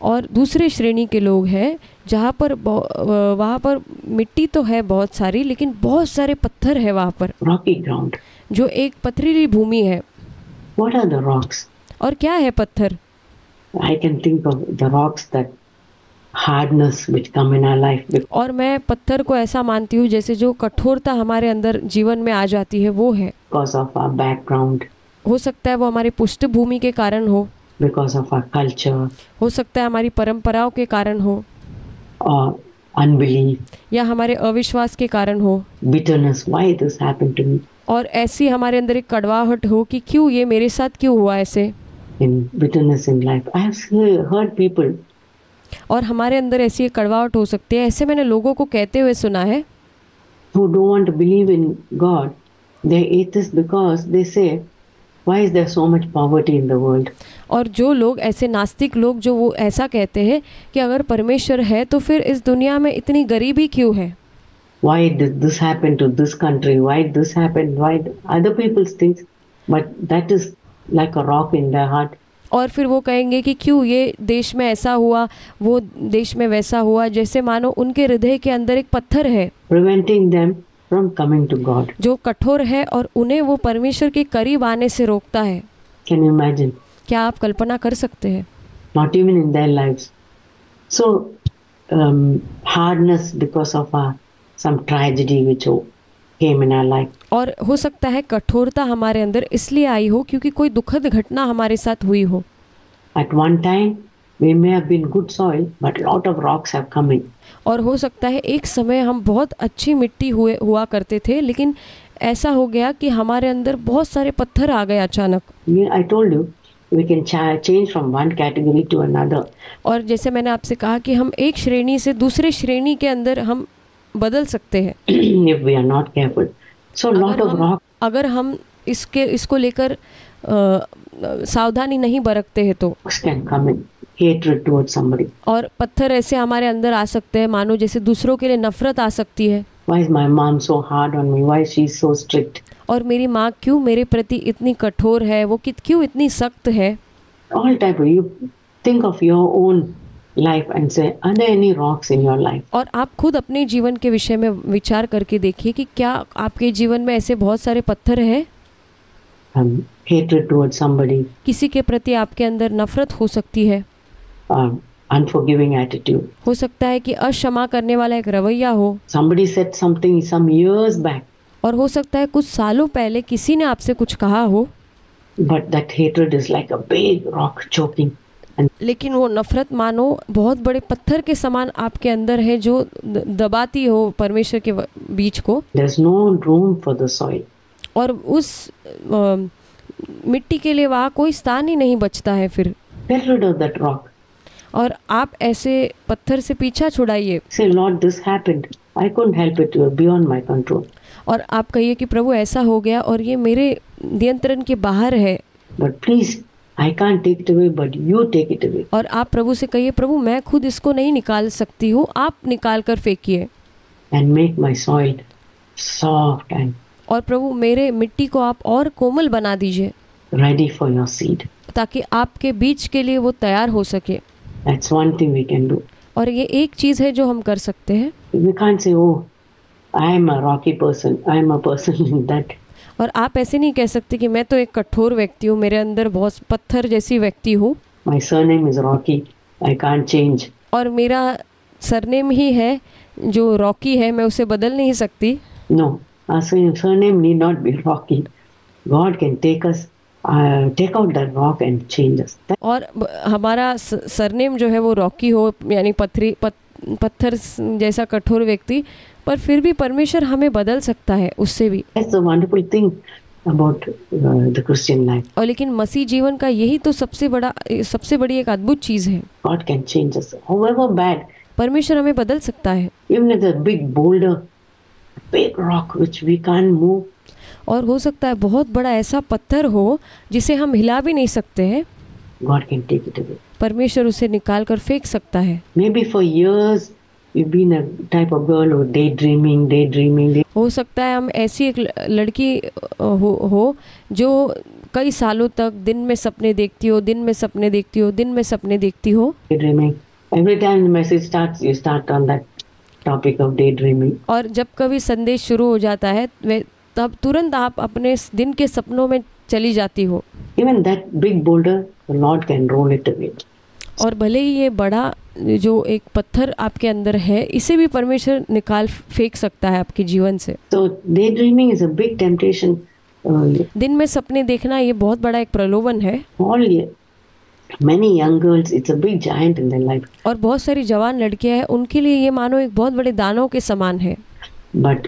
B: और दूसरे श्रेणी के लोग हैं जहाँ पर वहाँ पर मिट्टी तो है बहुत सारी लेकिन बहुत सारे पत्थर है वहाँ पर।
A: Rocky ground.
B: जो एक पथरीली भूमि है।
A: What are the rocks?
B: और क्या है पत्थर?
A: I can think of the rocks that hardness which come in our life
B: और मैं पत्थर को ऐसा मानती हूँ जैसे जो कठोरता हमारे अंदर जीवन में आ जाती है वो है।
A: Because of our background,
B: हो सकता है वो हमारी पृष्ठभूमि के कारण हो।
A: Because of our culture,
B: हो सकता है हमारी परंपराओं के कारण हो।
A: अनबिलीफ
B: या हमारे अविश्वास के कारण हो।
A: बिटरनेस व्हाई दिस
B: और ऐसी हमारे अंदर एक कड़वाहट हो कि क्यों ये मेरे साथ क्यों हुआ ऐसे?
A: In bitterness in life I have heard people
B: और हमारे अंदर ऐसी कड़वाहट हो सकती है ऐसे मैंने लोगों को कहते हुए सुना है।
A: Who don't believe in God they it because they say "Why is there so much poverty in the world?"
B: और जो लोग ऐसे नास्तिक लोग जो वो ऐसा कहते हैं कि अगर परमेश्वर है तो फिर इस दुनिया में इतनी गरीबी क्यों है
A: Why did this happen to this country? Why this happen? Why other people's things? But that is like a rock in their heart.
B: और फिर वो कहेंगे कि क्यों ये देश में ऐसा हुआ वो देश में वैसा हुआ जैसे मानो उनके हृदय के अंदर एक पत्थर है
A: preventing them from coming to God.
B: जो कठोर है और उन्हें वो परमेश्वर के करीब आने से रोकता है
A: Can you imagine?
B: क्या आप कल्पना कर सकते हैं
A: Not even in their lives. So, um, hardness because of our, some tragedy which came in our life.
B: और हो सकता है कठोरता हमारे अंदर इसलिए आई हो क्योंकि कोई दुखद घटना हमारे साथ हुई हो
A: At one time, we may have been good soil, but lot of rocks have come in.
B: और हो सकता है एक समय हम बहुत अच्छी मिट्टी हुए हुआ करते थे लेकिन ऐसा हो गया कि हमारे अंदर बहुत सारे पत्थर आ गए अचानक। और जैसे मैंने आपसे कहा कि हम एक श्रेणी से दूसरे श्रेणी के अंदर हम बदल सकते हैं।
A: Are not careful. So, lot
B: अगर
A: of
B: हम,
A: rock
B: अगर हम इसके इसको लेकर सावधानी नहीं बरतते हैं तो।
A: Rocks can come
B: और पत्थर ऐसे हमारे अंदर आ सकते हैं मानो जैसे दूसरों के लिए नफरत आ सकती है
A: Why is my mom so hard on me? Why is she so strict?
B: और मेरी माँ क्यों मेरे प्रति इतनी कठोर है वो कित क्यों इतनी सख्त है
A: All type of you think of your own life and say, are there any rocks in your life?
B: और आप खुद अपने जीवन के विषय में विचार करके देखिए कि क्या आपके जीवन में ऐसे बहुत सारे पत्थर हैं?
A: Um, hatred towards somebody.
B: किसी के प्रति आपके अंदर नफरत हो सकती है
A: unforgiving attitude.
B: हो सकता है कि अक्षमा करने वाला एक रवैया हो
A: Somebody said something some years back,
B: और हो सकता है कुछ सालों पहले किसी ने आपसे कुछ कहा हो
A: but that hatred is like a big rock choking. And
B: लेकिन वो नफरत मानो बहुत बड़े पत्थर के समान आपके अंदर है जो दबाती हो परमेश्वर के बीच को
A: there's no room for the soil.
B: और उस अ, मिट्टी के लिए वहाँ कोई स्थान ही नहीं बचता है फिर
A: Get rid of that rock.
B: और आप ऐसे पत्थर से पीछा छुड़ाइए। और आप कहिए कि प्रभु ऐसा हो गया और ये मेरे नियंत्रण के बाहर है।
A: But please I can take it away but you take it away
B: और आप प्रभु से कहिए प्रभु मैं खुद इसको नहीं निकाल सकती हूँ। आप निकाल कर फेंकिए।
A: And make my soil soft and
B: और प्रभु मेरे मिट्टी को आप और कोमल बना दीजिए।
A: रेडी फॉर योर सीड
B: ताकि आपके बीच के लिए वो तैयार हो सके।
A: That's one thing we can do.
B: और ये एक चीज़ है जो हम कर सकते हैं
A: We can't say, oh, I am a rocky person. I am a person like that.
B: और आप ऐसे नहीं कह सकते कि मैं तो एक कठोर व्यक्ति हूँ मेरे अंदर बहुत पत्थर जैसी व्यक्ति हूँ
A: My surname is Rocky. I can't change.
B: और मेरा सरनेम ही है जो रॉकी है मैं उसे बदल नहीं सकती
A: no surname need not be rocky God can take us take out the rock and changes
B: और हमारा सरनेम जो है वो रॉकी हो यानी पथरी पत, पत्थर जैसा कठोर व्यक्ति पर फिर भी परमेश्वर हमें बदल सकता है उससे भी।
A: वंडरफुल थिंग अबाउट
B: और लेकिन मसीह जीवन का यही तो सबसे बड़ा सबसे बड़ी एक अद्भुत चीज़ है। परमेश्वर हमें बदल सकता है। और हो सकता है बहुत बड़ा ऐसा पत्थर हो जिसे हम हिला भी नहीं सकते हैं।
A: God can take it away
B: परमेश्वर उसे निकाल कर फेंक सकता है।
A: Maybe for years you been a type of girl who day dreaming
B: हो सकता है हम ऐसी एक लड़की हो, हो जो कई सालों तक दिन में सपने देखती हो दिन में सपने देखती हो दिन में सपने देखती हो।
A: Dreaming every time message starts start on that topic of day dreaming
B: और जब कभी संदेश शुरू हो जाता है तब तुरंत आप अपने दिन के सपनों में चली जाती हो
A: even big boulder, the Lord can roll it away.
B: और भले ही ये बड़ा जो एक पत्थर आपके अंदर है इसे भी परमेश्वर निकाल फेंक सकता है आपके जीवन से
A: So daydreaming is a big temptation. Uh,
B: दिन में सपने देखना ये बहुत बड़ा एक प्रलोभन है
A: ye- many young girls, it's a big giant in their life.
B: और बहुत सारी जवान लड़कियाँ हैं उनके लिए ये मानो एक बहुत बड़े दानों के समान है
A: But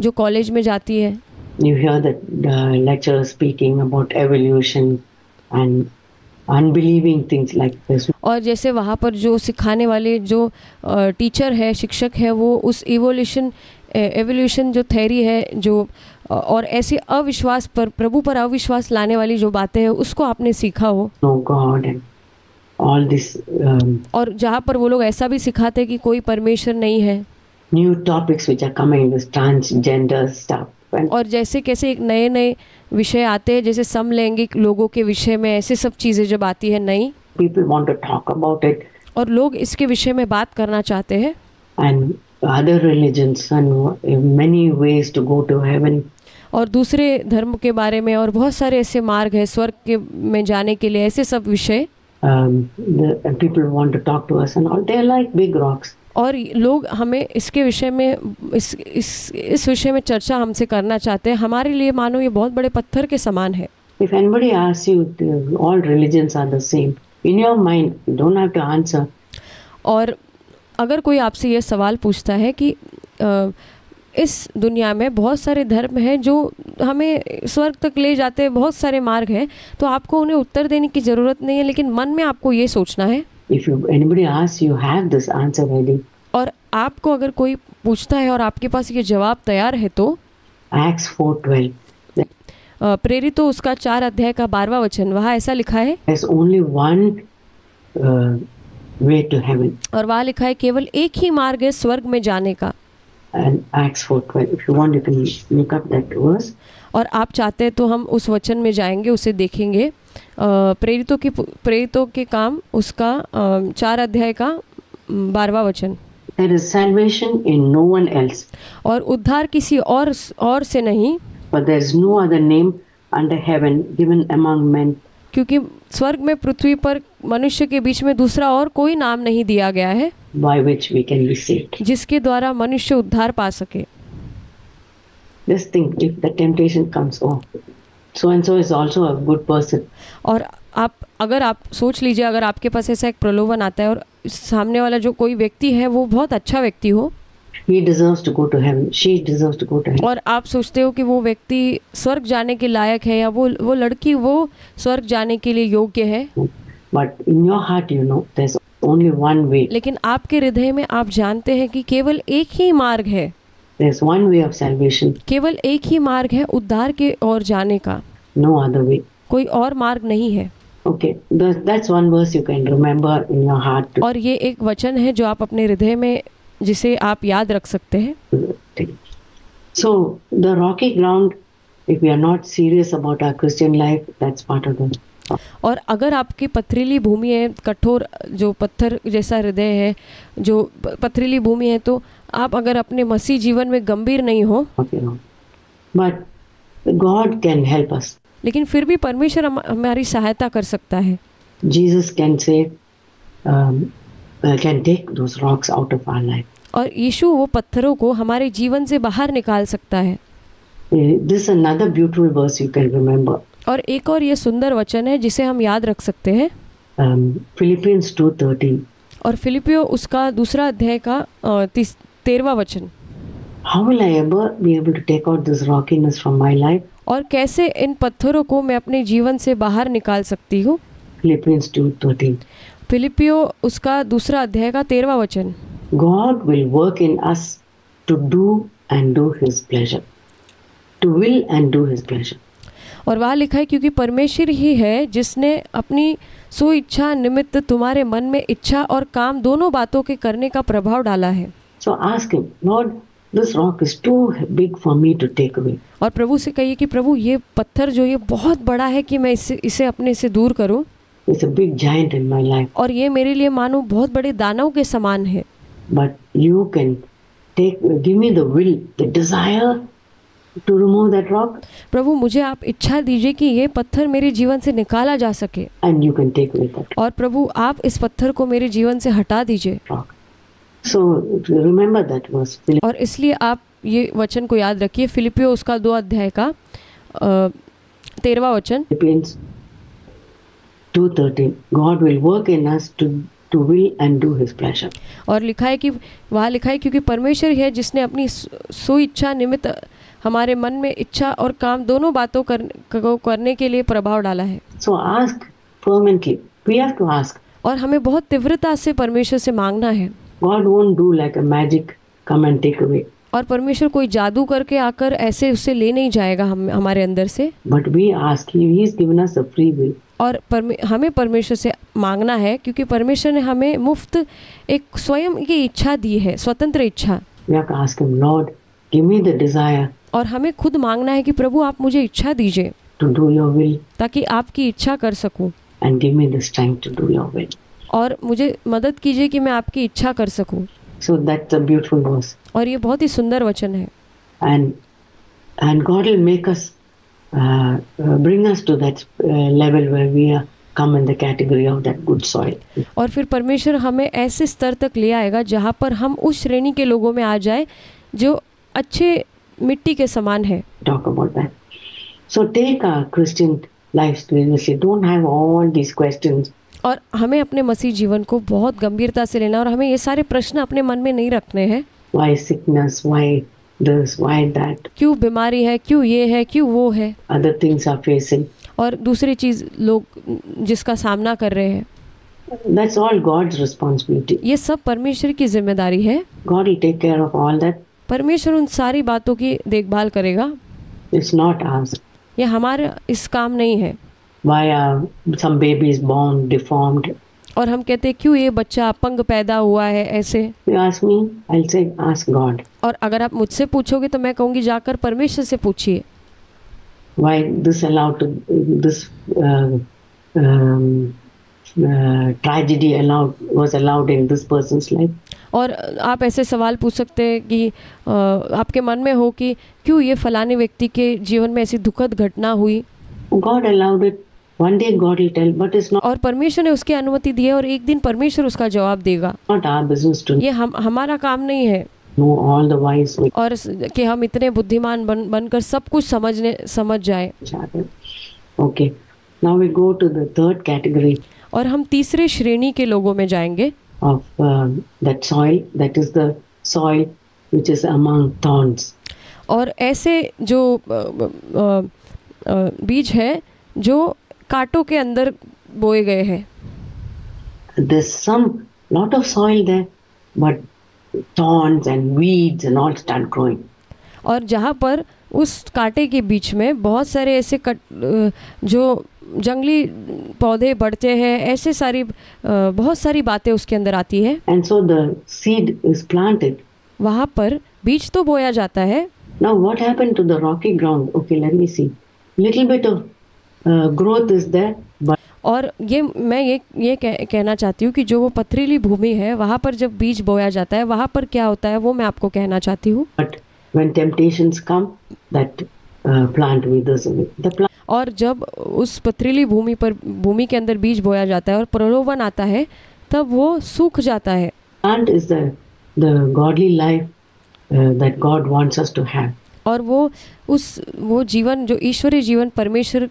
B: जो कॉलेज में जाती है।
A: You hear the lecturer speaking about evolution and unbelieving things like this.
B: और जैसे वहाँ पर जो सिखाने वाले जो टीचर है शिक्षक है वो उस इवोल्यूशन एवोल्यूशन जो थेरी है जो और ऐसे अविश्वास पर प्रभु पर अविश्वास लाने वाली जो बातें हैं उसको आपने सीखा हो।
A: No God and all this um,
B: और जहाँ पर वो लोग ऐसा भी सिखाते कि कोई परमेश्वर नहीं है।
A: New topics which are coming transgender staff
B: और जैसे कैसे एक नए नए विषय आते हैं जैसे समलैंगिक लोगों के विषय में ऐसे सब चीज़ें जब आती है नई।
A: People want to talk about it
B: और लोग इसके विषय में बात करना चाहते हैं।
A: And other religion many ways to go to heaven
B: और दूसरे धर्म के बारे में और बहुत सारे ऐसे मार्ग है स्वर्ग के में जाने के लिए ऐसे सब विषय।
A: पीपल वॉन्ट बिग रॉक्स
B: और लोग हमें इसके विषय में इस इस इस विषय में चर्चा हमसे करना चाहते हैं हमारे लिए मानो ये बहुत बड़े पत्थर के समान है
A: If anybody asks you, all religions are the same. In your mind, you don't have to answer.
B: और अगर कोई आपसे ये सवाल पूछता है कि इस दुनिया में बहुत सारे धर्म हैं जो हमें स्वर्ग तक ले जाते हैं बहुत सारे मार्ग हैं तो आपको उन्हें उत्तर देने की ज़रूरत नहीं है लेकिन मन में आपको ये सोचना है
A: If you anybody asks, you have this answer ready.
B: और आपको अगर कोई पूछता है और आपके पास ये जवाब तैयार है तो
A: Acts 4:12.
B: अ, प्रेरितो उसका चार अध्याय का बारहवा वचन वहाँ ऐसा लिखा है
A: only one uh, way to
B: और वहाँ लिखा है केवल एक ही मार्ग है स्वर्ग में जाने का
A: And Acts 4:12. If you want, you can look up that verse.
B: और आप चाहते हैं तो हम उस वचन में जाएँगे उसे देखेंगे। प्रेरितों की प्रेरितों के काम उसका चार अध्याय का अम, बारहवा वचन।
A: There is salvation in no one else,
B: और उद्धार किसी और और से नहीं।
A: But there is no other name under heaven given among men.
B: क्योंकि स्वर्ग में पृथ्वी पर मनुष्य के बीच में दूसरा और कोई नाम नहीं दिया गया है।
A: By which we can be saved.
B: जिसके द्वारा मनुष्य उद्धार पा सके।
A: Just think if the temptation comes, oh, so and so is also a good person.
B: और आप अगर आप सोच लीजिए अगर आपके पास ऐसा एक प्रलोभन आता है और सामने वाला जो कोई व्यक्ति है वो बहुत अच्छा व्यक्ति हो
A: He deserves to go to heaven. She deserves to go to heaven.
B: और आप सोचते हो कि वो व्यक्ति स्वर्ग जाने के लायक है या वो वो लड़की वो स्वर्ग जाने के लिए योग्य है
A: But in your heart, you know, there's only one way.
B: लेकिन आपके हृदय में आप जानते हैं कि केवल एक ही मार्ग है केवल एक ही मार्ग है उद्धार के और जाने का।
A: नो अदर वे
B: कोई और मार्ग नहीं है।
A: Okay that's one verse you can remember in your heart
B: और ये एक वचन है जो आप अपने हृदय में जिसे आप याद रख सकते हैं।
A: So the rocky ground if you are not serious about our Christian life that's part of the
B: और अगर आपकी पथरीली भूमि है कठोर जो पत्थर जैसा हृदय है जो पथरीली भूमि है तो आप अगर अपने मसीह जीवन में गंभीर नहीं हो
A: but God can help us.
B: लेकिन फिर भी परमेश्वर हम, हमारी सहायता कर सकता है
A: say, um, uh, can take those rocks out of our life.
B: और यीशु वो पत्थरों को हमारे जीवन से बाहर निकाल सकता है
A: is another beautiful verse you can remember.
B: और एक और ये सुंदर वचन है जिसे हम याद रख सकते हैं
A: Um, Philippians 2.13.
B: और फिलिपियो उसका दूसरा अध्याय का तेरवा वचन
A: How will I ever be able to take out this rockiness from my life?
B: और कैसे इन पत्थरों को मैं अपने जीवन से बाहर निकाल सकती हूँ
A: Philippians 2.13.
B: फिलिपियो उसका दूसरा अध्याय का तेरवा वचन
A: God will work in us to do and do His pleasure. To will and do His pleasure.
B: और वहाँ लिखा है क्योंकि परमेश्वर ही है जिसने अपनी सो इच्छा निमित्त तुम्हारे मन में इच्छा और काम दोनों बातों के करने का प्रभाव डाला है
A: So ask Him, Lord, this rock is too big for me to take away.
B: और प्रभु से कहिए कि प्रभु ये पत्थर जो ये बहुत बड़ा है कि मैं इसे इसे अपने से दूर करूँ
A: It's a big giant in my life.
B: और ये मेरे लिए मानो बहुत बड़े दानव के समान है
A: But you can take, give me the will, the desire to remove that rock,
B: प्रभु मुझे आप इच्छा दीजिए कि ये पत्थर मेरे जीवन से निकाला जा सके
A: and you can take away that
B: और प्रभु आप इस पत्थर को मेरे जीवन से हटा दीजिए
A: rock. So remember that verse.
B: और इसलिए आप ये वचन को याद रखिए फिलिपियो उसका दो अध्याय का तेरवा वचन
A: 2.13. God will work in us to, to will and do His pleasure.
B: और लिखा है कि वहाँ लिखा है क्योंकि परमेश्वर है जिसने अपनी सु- सुइच्छा निमित्त हमारे मन में इच्छा और काम दोनों बातों कर, को करने के लिए प्रभाव डाला है
A: So ask fervently. We have to ask.
B: और हमें बहुत तीव्रता से परमेश्वर से मांगना है
A: God won't do like a magic come and take away.
B: और परमेश्वर कोई जादू करके आकर ऐसे उससे ले नहीं जाएगा हम हमारे अंदर से
A: But we ask. He, he's given us a free will.
B: और परमे हमें परमेश्वर से मांगना है क्योंकि परमेश्वर ने हमें मुफ़्त एक स्वयं की इच्छा दी है स्वतंत्र इच्छा
A: to ask Him, Lord, give me the desire
B: और हमें खुद मांगना है कि प्रभु आप मुझे इच्छा दीजिए ताकि आपकी इच्छा कर सकूँ।
A: And give me this time to do your will
B: और मुझे मदद कीजिए कि मैं आपकी इच्छा कर सकूँ।
A: So that's a beautiful verse
B: और ये बहुत ही सुंदर वचन है।
A: And and God will make us bring us to that level where we are come in the category of that good soil
B: और फिर परमेश्वर हमें ऐसे स्तर तक ले आएगा जहाँ पर हम उस श्रेणी के लोगों में आ जाए जो अच्छे मिट्टी के समान है।
A: Talk about that so take a Christian life seriously don't have all these questions
B: और हमें अपने मसीह जीवन को बहुत गंभीरता से लेना और हमें ये सारे प्रश्न अपने मन में नहीं रखने हैं।
A: Why sickness why this why that
B: क्यों बीमारी है? क्यों ये है? क्यों वो है?
A: अदर थिंग्स आर फेसिंग
B: और दूसरी चीज़ लोग जिसका सामना कर रहे हैं।
A: दैट्स ऑल गॉड्स रिस्पांसिबिलिटी
B: ये सब परमेश्वर की ज़िम्मेदारी है।
A: God will take care of all that
B: परमेश्वर उन सारी बातों की देखभाल करेगा
A: It's not ours.
B: ये हमारा इस काम नहीं है
A: Why are some babies born deformed?
B: और हम कहते हैं क्यों ये बच्चा अपंग पैदा हुआ है ऐसे
A: You ask me, I'll say, ask God.
B: और अगर आप मुझसे पूछोगे तो मैं कहूँगी जाकर परमेश्वर से पूछिए
A: Why this allowed to this uh, um, uh, tragedy allowed was allowed in this person's life?
B: और आप ऐसे सवाल पूछ सकते हैं कि आपके मन में हो कि क्यों ये फलाने व्यक्ति के जीवन में ऐसी दुखद घटना हुई?
A: God allowed it. One day God will tell, but it's not,
B: और परमेश्वर ने उसकी अनुमति दी है और एक दिन परमेश्वर उसका जवाब देगा।
A: not our business to
B: ये हम हमारा काम नहीं है।
A: all the wise with
B: और कि हम इतने बुद्धिमान बन बनकर सब कुछ समझने समझ जाए.
A: Okay. Now we go to the third category.
B: और हम तीसरे श्रेणी के लोगों में जाएँगे।
A: Of um, that soil. That is the soil which is among thorns.
B: और ऐसे जो अ, अ, अ, बीज है जो कांटों के अंदर बोए गए हैं
A: There's some lot of soil there, but thorns and weeds and all start growing.
B: और जहाँ पर उस कांटे के बीच में बहुत सारे ऐसे कट जो जंगली पौधे बढ़ते हैं ऐसे सारी बहुत सारी बातें उसके अंदर आती है।
A: एंड
B: सो पर बीज तो बोया जाता है।
A: Now what happened to the rocky ground okay let me see little bit of growth is there but
B: और ये मैं ये ये कह, कहना चाहती हूँ कि जो वो पथरीली भूमि है वहाँ पर जब बीज बोया जाता है वहाँ पर क्या होता है वो मैं आपको कहना चाहती हूँ।
A: Uh,
B: और जब उस पथरीली भूमि पर भूमि के अंदर बीज बोया जाता है और प्रलोभन आता है तब वो सूख जाता है।
A: Plant is the the godly life uh, that God wants us to have.
B: और वो उस वो जीवन जो ईश्वरीय जीवन परमेश्वर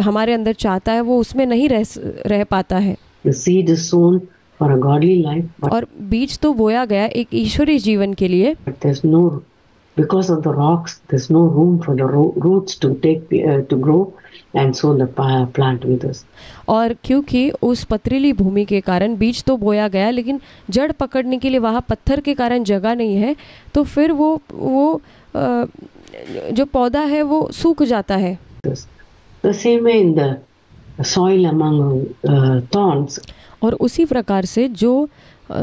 B: हमारे अंदर चाहता है वो उसमें नहीं रह रह पाता है।
A: The seed is sown for a godly life, but,
B: और बीज तो बोया गया एक ईश्वरीय जीवन के लिए।
A: but there's no because of the rocks. There's no room for the ro- roots to take uh, to grow, and so the pa- plant withers.
B: और क्योंकि उस पथरीली भूमि के कारण बीज तो बोया गया लेकिन जड़ पकड़ने के लिए वहाँ पत्थर के कारण जगह नहीं है तो फिर वो वो अ, जो पौधा है वो सूख जाता है
A: The same way in the soil among uh, thorns,
B: और उसी प्रकार से जो अ,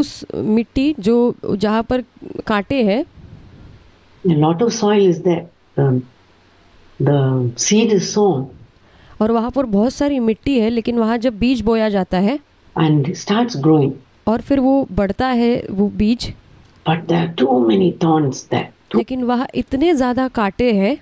B: उस मिट्टी जो जहाँ पर कांटे हैं
A: a lot of soil is there. The, the seed is sown
B: और वहाँ पर बहुत सारी मिट्टी है लेकिन वहाँ जब बीज बोया जाता है
A: and starts growing,
B: और फिर वो बढ़ता है वो बीज
A: but there are too many thorns there,
B: लेकिन वहाँ इतने ज़्यादा कांटे हैं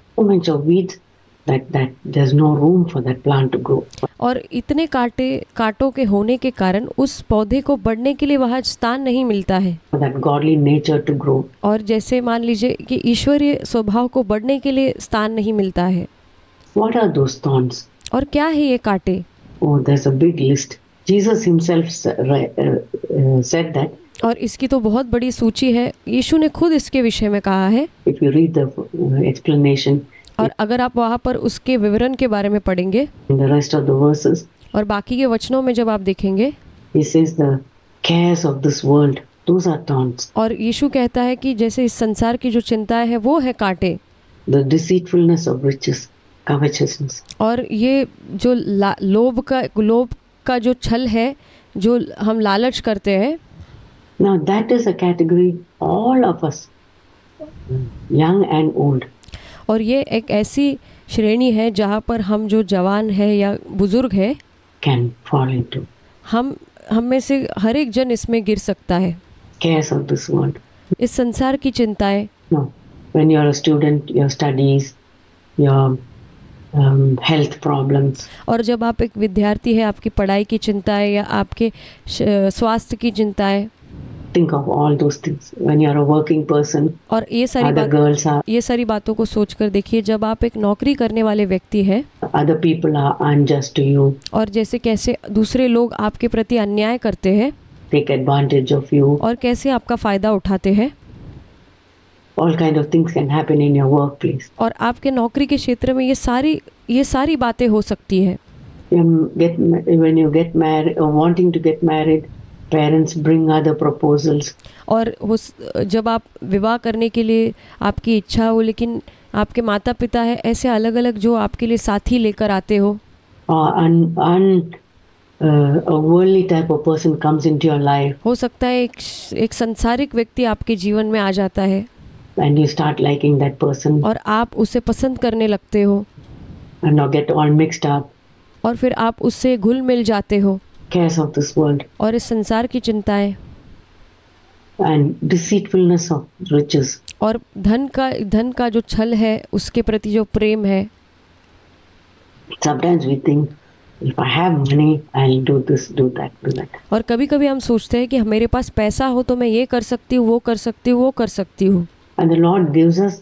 A: that that there's no room for that plant to grow.
B: और इतने कांटे कांटों के होने के कारण उस पौधे को बढ़ने के लिए वहाँ स्थान नहीं मिलता है
A: that godly nature to grow.
B: और जैसे मान लीजिए कि ईश्वरीय स्वभाव को बढ़ने के लिए स्थान नहीं मिलता है
A: What are those thorns?
B: और क्या है ये कांटे
A: Oh, there's a big list. Jesus himself uh, uh, said that.
B: और इसकी तो बहुत बड़ी सूची है यीशु ने खुद इसके विषय में कहा है
A: you read the uh, explanation
B: और अगर आप वहाँ पर उसके विवरण के बारे में पढ़ेंगे और बाकी के वचनों में जब आप देखेंगे और यीशु कहता है कि जैसे इस संसार की जो चिंता है वो है कांटे। और ये जो लोभ का लोभ का जो छल है जो हम लालच करते हैं।
A: Now that is a category all of us young and old.
B: और ये एक ऐसी श्रेणी है जहाँ पर हम जो जवान है या बुज़ुर्ग है
A: can fall into.
B: हम हम में से हर एक जन इसमें गिर सकता है
A: Cares of this world.
B: इस संसार की चिंताएँ
A: No. When you're a student, your studies, your um, health problems,
B: और जब आप एक विद्यार्थी है आपकी पढ़ाई की चिंताएँ या आपके स्वास्थ्य की चिंताएँ
A: think of all those things. When you're a working person,
B: और ये सारी
A: other girls are,
B: ये सारी बातों को सोचकर देखिए जब आप एक नौकरी करने वाले व्यक्ति हैं
A: other people are unjust to you,
B: और जैसे कैसे दूसरे लोग आपके प्रति अन्याय करते हैं
A: take advantage of you.
B: और कैसे आपका फ़ायदा उठाते हैं
A: All kind of things can happen in your workplace.
B: और आपके नौकरी के क्षेत्र में ये सारी ये सारी बातें हो सकती है
A: You get when you get married or wanting to get married, parents bring other proposals.
B: और उस जब आप विवाह करने के लिए आपकी इच्छा हो लेकिन आपके माता पिता है ऐसे अलग अलग जो आपके लिए साथी लेकर आते हो? हो सकता है एक एक संसारिक व्यक्ति आपके जीवन में आ जाता है।
A: And you start liking that person,
B: और आप उसे पसंद करने लगते हो।
A: And now get all mixed up.
B: और फिर आप उससे घुल मिल जाते हो।
A: Cares of this world
B: और इस संसार की चिंताएँ
A: and deceitfulness of riches.
B: और धन का धन का जो छल है उसके प्रति जो प्रेम है
A: Sometimes we think, if I have money, I'll do this, do that, do that.
B: और कभी कभी हम सोचते हैं कि मेरे पास पैसा हो तो मैं ये कर सकती हूँ वो कर सकती हूँ वो कर सकती हूँ
A: And the Lord gives us,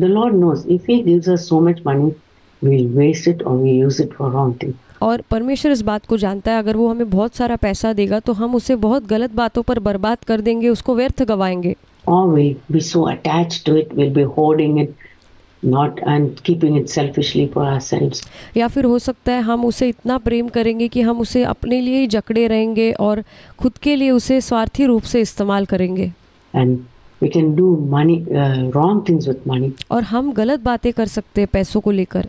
A: the Lord knows if He gives us so much money, we'll waste it or we use it for wrong thing.
B: और परमेश्वर इस बात को जानता है अगर वो हमें बहुत सारा पैसा देगा तो हम उसे बहुत गलत बातों पर बर्बाद कर देंगे उसको व्यर्थ गवाएँगे
A: Or we'll be so attached to it, we'll be hoarding it, not and keeping it selfishly for ourselves.
B: या फिर हो सकता है हम उसे इतना प्रेम करेंगे कि हम उसे अपने लिए ही जकड़े रहेंगे और खुद के लिए उसे स्वार्थी रूप से इस्तेमाल करेंगे
A: And We can do money, uh, wrong things with money.
B: और हम गलत बातें कर सकते हैं पैसों को लेकर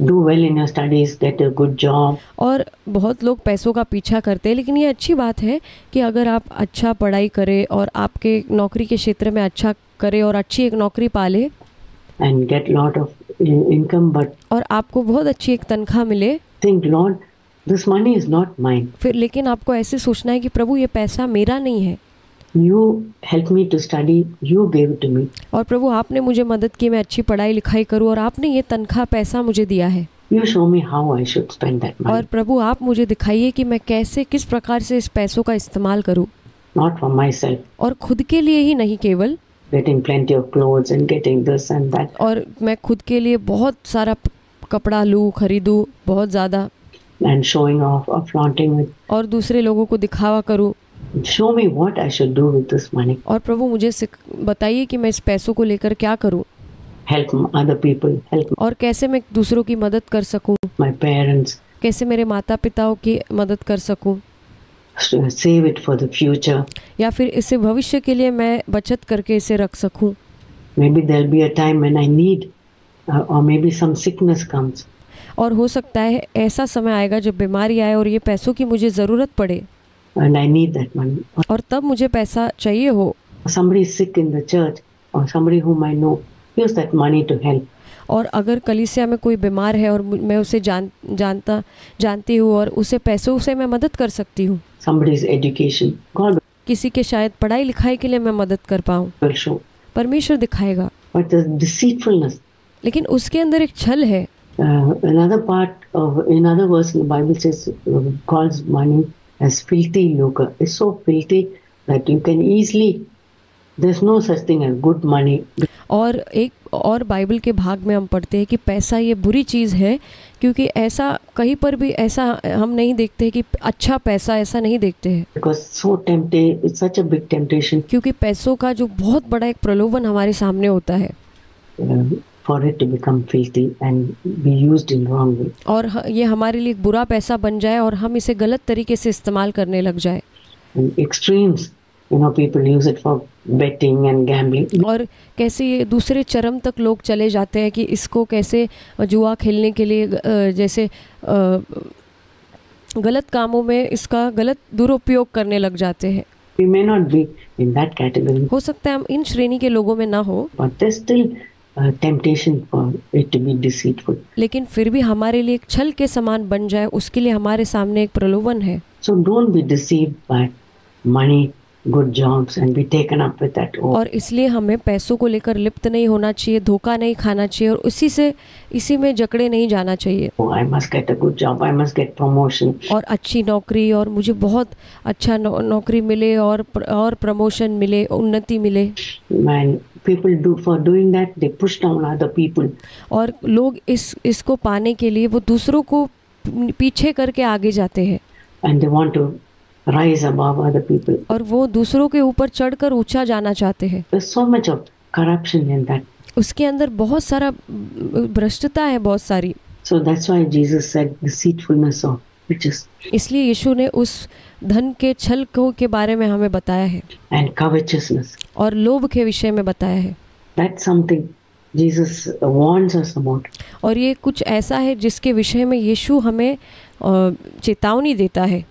A: do well in your studies, get a good job,
B: और बहुत लोग पैसों का पीछा करते हैं लेकिन ये अच्छी बात है कि अगर आप अच्छा पढ़ाई करें और आपके नौकरी के क्षेत्र में अच्छा करें और अच्छी एक नौकरी पाले
A: and get lot of income but
B: और आपको बहुत अच्छी एक तनख्वाह मिले।
A: Think Lord, this money is not mine.
B: फिर लेकिन आपको ऐसे सोचना है कि प्रभु ये पैसा मेरा नहीं है।
A: You help me to study you gave to me
B: और प्रभु आपने मुझे मदद की मैं अच्छी पढ़ाई लिखाई करूँ और आपने ये तनख्वाह पैसा मुझे दिया है।
A: You show me how I should spend that
B: money
A: और
B: प्रभु आप मुझे दिखाइए कि मैं कैसे किस प्रकार से इस पैसों का इस्तेमाल करूँ।
A: नॉट फॉर माई
B: और खुद के लिए ही नहीं केवल।
A: Getting plenty of clothes and getting this and that.
B: और मैं खुद के लिए बहुत सारा कपड़ा लूँ खरीदूँ बहुत ज़्यादा।
A: And showing off or flaunting with
B: और दूसरे लोगों को दिखावा करूँ।
A: Show me what I should do with this money
B: और प्रभु मुझे बताइए कि मैं इस पैसों को लेकर क्या करूँ?
A: हेल्प अदर पीपल हेल्प
B: और कैसे मैं दूसरों की मदद कर सकूँ?
A: माय पेरेंट्स
B: कैसे मेरे माता पिताओं की मदद कर सकूँ?
A: Save it for the future
B: या फिर इसे भविष्य के लिए मैं बचत करके इसे रख सकूँ?
A: Maybe there be a time I need और मे बी सम कम्स
B: और हो सकता है ऐसा समय आएगा जब बीमारी आए और ये पैसों की मुझे ज़रूरत पड़े।
A: And I need that money.
B: और तब मुझे पैसा चाहिए हो
A: somebody sick in the church, or somebody whom I know, use that money to help.
B: और अगर कलिसिया में कोई बीमार है और मैं उसे जान जानता जानती हूँ और उसे पैसों से मैं मदद कर सकती हूँ
A: Somebody's education. God
B: किसी के शायद पढ़ाई लिखाई के लिए मैं मदद कर पाऊँ परमेश्वर दिखाएगा
A: But the deceitfulness.
B: लेकिन उसके अंदर एक छल है
A: Uh, another part of another verse in the Bible says uh, calls money as filthy lucre. It's so filthy that you can easily. There's no such thing as good money.
B: और एक और Bible के भाग में हम पढ़ते हैं कि पैसा ये बुरी चीज़ है क्योंकि ऐसा कहीं पर भी ऐसा हम नहीं देखते हैं कि अच्छा पैसा ऐसा नहीं देखते हैं क्योंकि पैसों का जो बहुत बड़ा एक प्रलोभन हमारे सामने होता है.
A: For it to become filthy and be used in wrong way.
B: और ह- ये हमारे लिए बुरा पैसा बन जाए और हम इसे गलत तरीके से इस्तेमाल करने लग जाए
A: And extremes, you know, people use it for betting and gambling.
B: और कैसे ये दूसरे चरम तक लोग चले जाते हैं कि इसको कैसे जुआ खेलने के लिए अ, जैसे अ, गलत कामों में इसका गलत दुरुपयोग करने लग जाते हैं
A: We may not be in that category,
B: हो सकता है हम इन श्रेणी के लोगों में ना हो
A: but there's still temptation deceitful
B: लेकिन फिर भी हमारे लिए एक छल के समान बन जाए उसके लिए हमारे सामने एक प्रलोभन है।
A: So don't be deceive by money good jobs and be taken up with that
B: और इसलिए हमें पैसों को लेकर लिप्त नहीं होना चाहिए धोखा नहीं खाना चाहिए और उसी से इसी में जकड़े नहीं जाना चाहिए।
A: I must get a good job I must get promotion
B: और अच्छी नौकरी और मुझे बहुत अच्छा नौकरी मिले और और प्रमोशन मिले उन्नति मिले।
A: Many people do for doing that they push down other people.
B: और लोग इस इसको पाने के लिए वो दूसरों को पीछे करके आगे जाते हैं।
A: And they want to rise above other people.
B: और वो दूसरों के ऊपर चढ़कर ऊँचा जाना चाहते हैं
A: There's so much of corruption in that.
B: उसके अंदर बहुत सारा भ्रष्टता है बहुत सारी
A: So that's why Jesus said deceitfulness of riches
B: इसलिए यीशु ने उस धन के छल को के बारे में हमें बताया है
A: and covetousness.
B: और लोभ के विषय में बताया है
A: That's something Jesus warns us about.
B: और ये कुछ ऐसा है जिसके विषय में यीशु हमें चेतावनी देता है